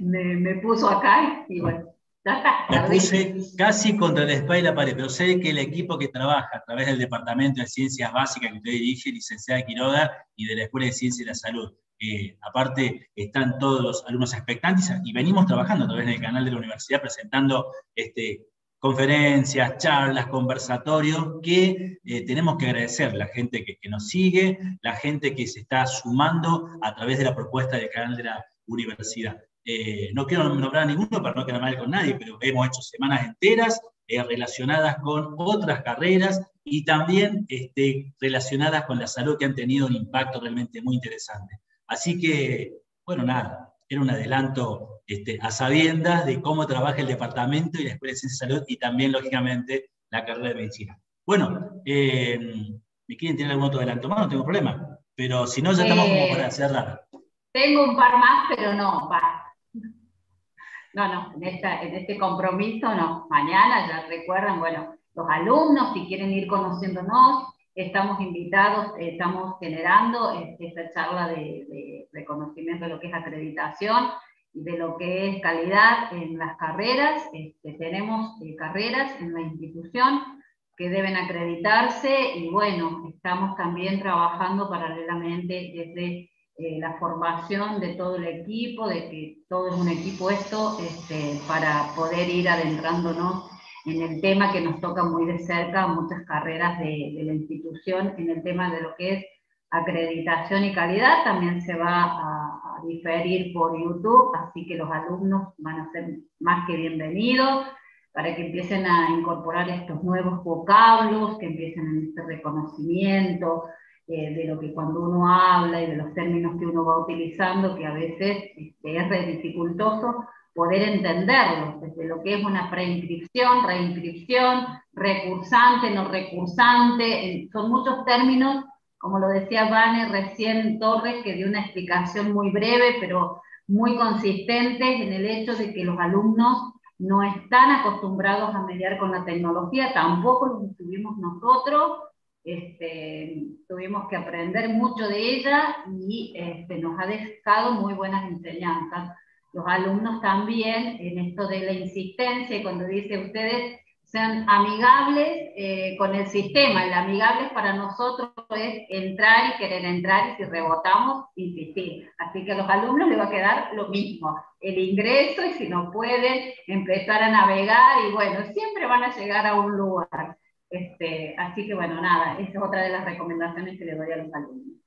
me, me, puso acá y bueno, ya está. Me puse casi contra la espalda y la pared, pero sé que el equipo que trabaja a través del Departamento de Ciencias Básicas que usted dirige, licenciada Quiroga, y de la Escuela de Ciencia y la Salud, eh, aparte están todos los alumnos expectantes y venimos trabajando a través del canal de la universidad presentando este, conferencias, charlas, conversatorios, que eh, tenemos que agradecer la gente que, nos sigue, la gente que se está sumando a través de la propuesta del canal de la universidad. Eh, no quiero nombrar a ninguno para no quedar mal con nadie, pero hemos hecho semanas enteras eh, relacionadas con otras carreras y también este, relacionadas con la salud que han tenido un impacto realmente muy interesante. Así que, bueno, nada, era un adelanto este, a sabiendas de cómo trabaja el departamento y la Escuela de Ciencia de Salud y también, lógicamente, la carrera de medicina. Bueno, eh, ¿me quieren tener algún otro adelanto más? No tengo problema. Pero si no, ya estamos como para cerrar. Tengo un par más, pero no, va. No, no, en, esta, en este compromiso no. Mañana ya recuerdan, bueno, los alumnos, si quieren ir conociéndonos, estamos invitados, estamos generando esta charla de, reconocimiento de lo que es acreditación y de lo que es calidad en las carreras. Este, tenemos eh, carreras en la institución que deben acreditarse y bueno, estamos también trabajando paralelamente desde eh, la formación de todo el equipo, de que todo es un equipo esto, este, para poder ir adentrándonos en el tema que nos toca muy de cerca muchas carreras de, la institución, en el tema de lo que es acreditación y calidad, también se va a, diferir por YouTube, así que los alumnos van a ser más que bienvenidos para que empiecen a incorporar estos nuevos vocablos, que empiecen en este reconocimiento eh, de lo que cuando uno habla y de los términos que uno va utilizando, que a veces este, es dificultoso, poder entenderlo, desde lo que es una preinscripción, reinscripción, recursante, no recursante, son muchos términos, como lo decía Vane recién Torres, que dio una explicación muy breve, pero muy consistente en el hecho de que los alumnos no están acostumbrados a mediar con la tecnología, tampoco lo estuvimos nosotros, este, tuvimos que aprender mucho de ella y este, nos ha dejado muy buenas enseñanzas. Los alumnos también en esto de la insistencia, y cuando dice ustedes sean amigables eh, con el sistema, el amigables para nosotros es entrar y querer entrar y si rebotamos, insistir. Así que a los alumnos les va a quedar lo mismo, el ingreso y si no pueden empezar a navegar y bueno, siempre van a llegar a un lugar. Este, así que bueno, nada, esa es otra de las recomendaciones que le doy a los alumnos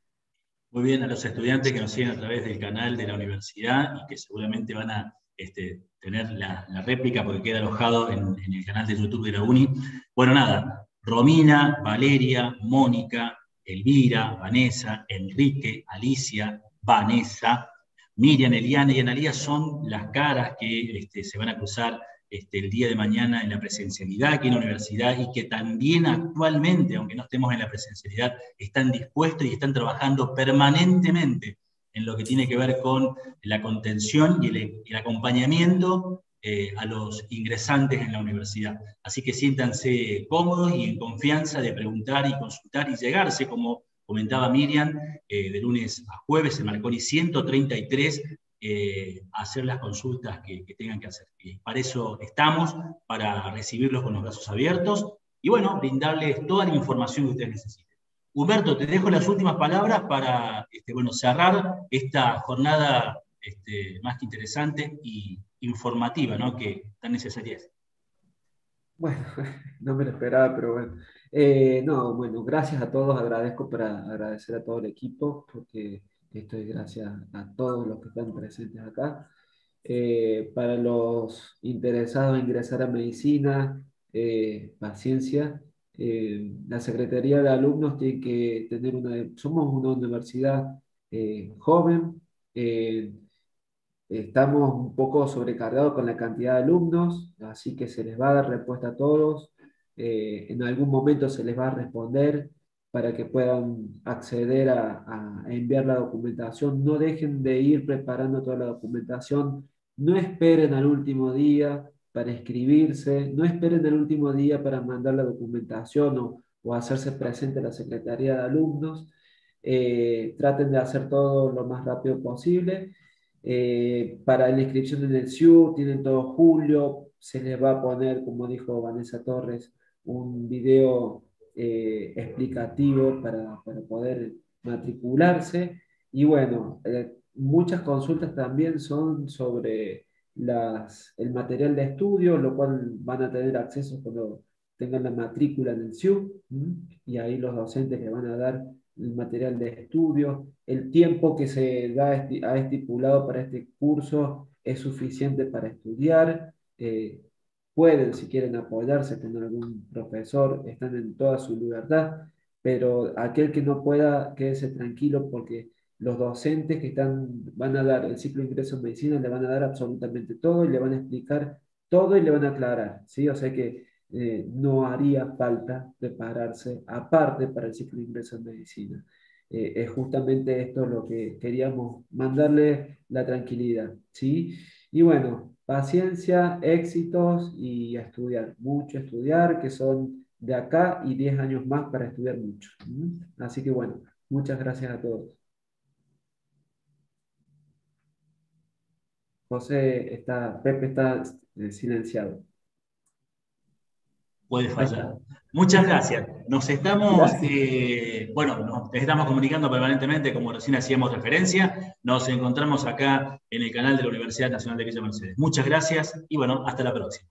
muy bien a los estudiantes que nos siguen a través del canal de la universidad y que seguramente van a este, tener la, réplica porque queda alojado en, el canal de YouTube de la UNI. Bueno, nada, Romina, Valeria, Mónica, Elvira, Vanessa, Enrique, Alicia, Vanessa, Miriam, Eliana y Analía son las caras que este, se van a cruzar este, el día de mañana en la presencialidad aquí en la universidad y que también actualmente, aunque no estemos en la presencialidad, están dispuestos y están trabajando permanentemente en lo que tiene que ver con la contención y el, acompañamiento eh, a los ingresantes en la universidad. Así que siéntanse cómodos y en confianza de preguntar y consultar y llegarse, como comentaba Miriam, eh, de lunes a jueves en Marconi 133, eh, a hacer las consultas que, tengan que hacer. para eso estamos, para recibirlos con los brazos abiertos y bueno, brindarles toda la información que ustedes necesiten. Humberto, te dejo las últimas palabras para este, bueno, cerrar esta jornada este, más que interesante y informativa, ¿no? que tan necesaria es. Bueno, *laughs* no me lo esperaba, pero bueno. Eh, no, bueno, gracias a todos, agradezco para agradecer a todo el equipo, porque esto es gracias a todos los que están presentes acá. Eh, para los interesados en ingresar a medicina, eh, paciencia, la Secretaría de Alumnos tiene que tener una, somos una universidad joven, estamos un poco sobrecargados con la cantidad de alumnos, así que se les va a dar respuesta a todos. Eh, en algún momento se les va a responder para que puedan acceder a, enviar la documentación. No dejen de ir preparando toda la documentación. No esperen al último día para inscribirse. No esperen al último día para mandar la documentación o, hacerse presente a la Secretaría de Alumnos. Eh, traten de hacer todo lo más rápido posible. Eh, para la inscripción en el SIU tienen todo julio, se les va a poner, como dijo Vanessa Torres, un video eh, explicativo para, para, poder matricularse. Y bueno, muchas consultas también son sobre el material de estudio, lo cual van a tener acceso cuando tengan la matrícula en el SIU, y ahí los docentes le van a dar el material de estudio. El tiempo que se da, ha estipulado para este curso es suficiente para estudiar. Eh, pueden, si quieren, apoyarse con algún profesor, están en toda su libertad, pero aquel que no pueda, quédese tranquilo porque los docentes que están, van a dar el ciclo de ingreso en medicina le van a dar absolutamente todo y le van a explicar todo y le van a aclarar, ¿sí? O sea que eh, no haría falta prepararse aparte para el ciclo de ingreso en medicina. Eh, es justamente esto lo que queríamos mandarle la tranquilidad, ¿sí? Y bueno, paciencia, éxitos y estudiar, mucho estudiar, que son de acá y 10 años más para estudiar mucho. Así que bueno, muchas gracias a todos. José está, Pepe está eh, silenciado. Puede fallar. Muchas gracias. Nos estamos, eh, bueno, nos estamos comunicando permanentemente, como recién hacíamos referencia. Nos encontramos acá en el canal de la Universidad Nacional de Villa Mercedes. Muchas gracias y bueno, hasta la próxima.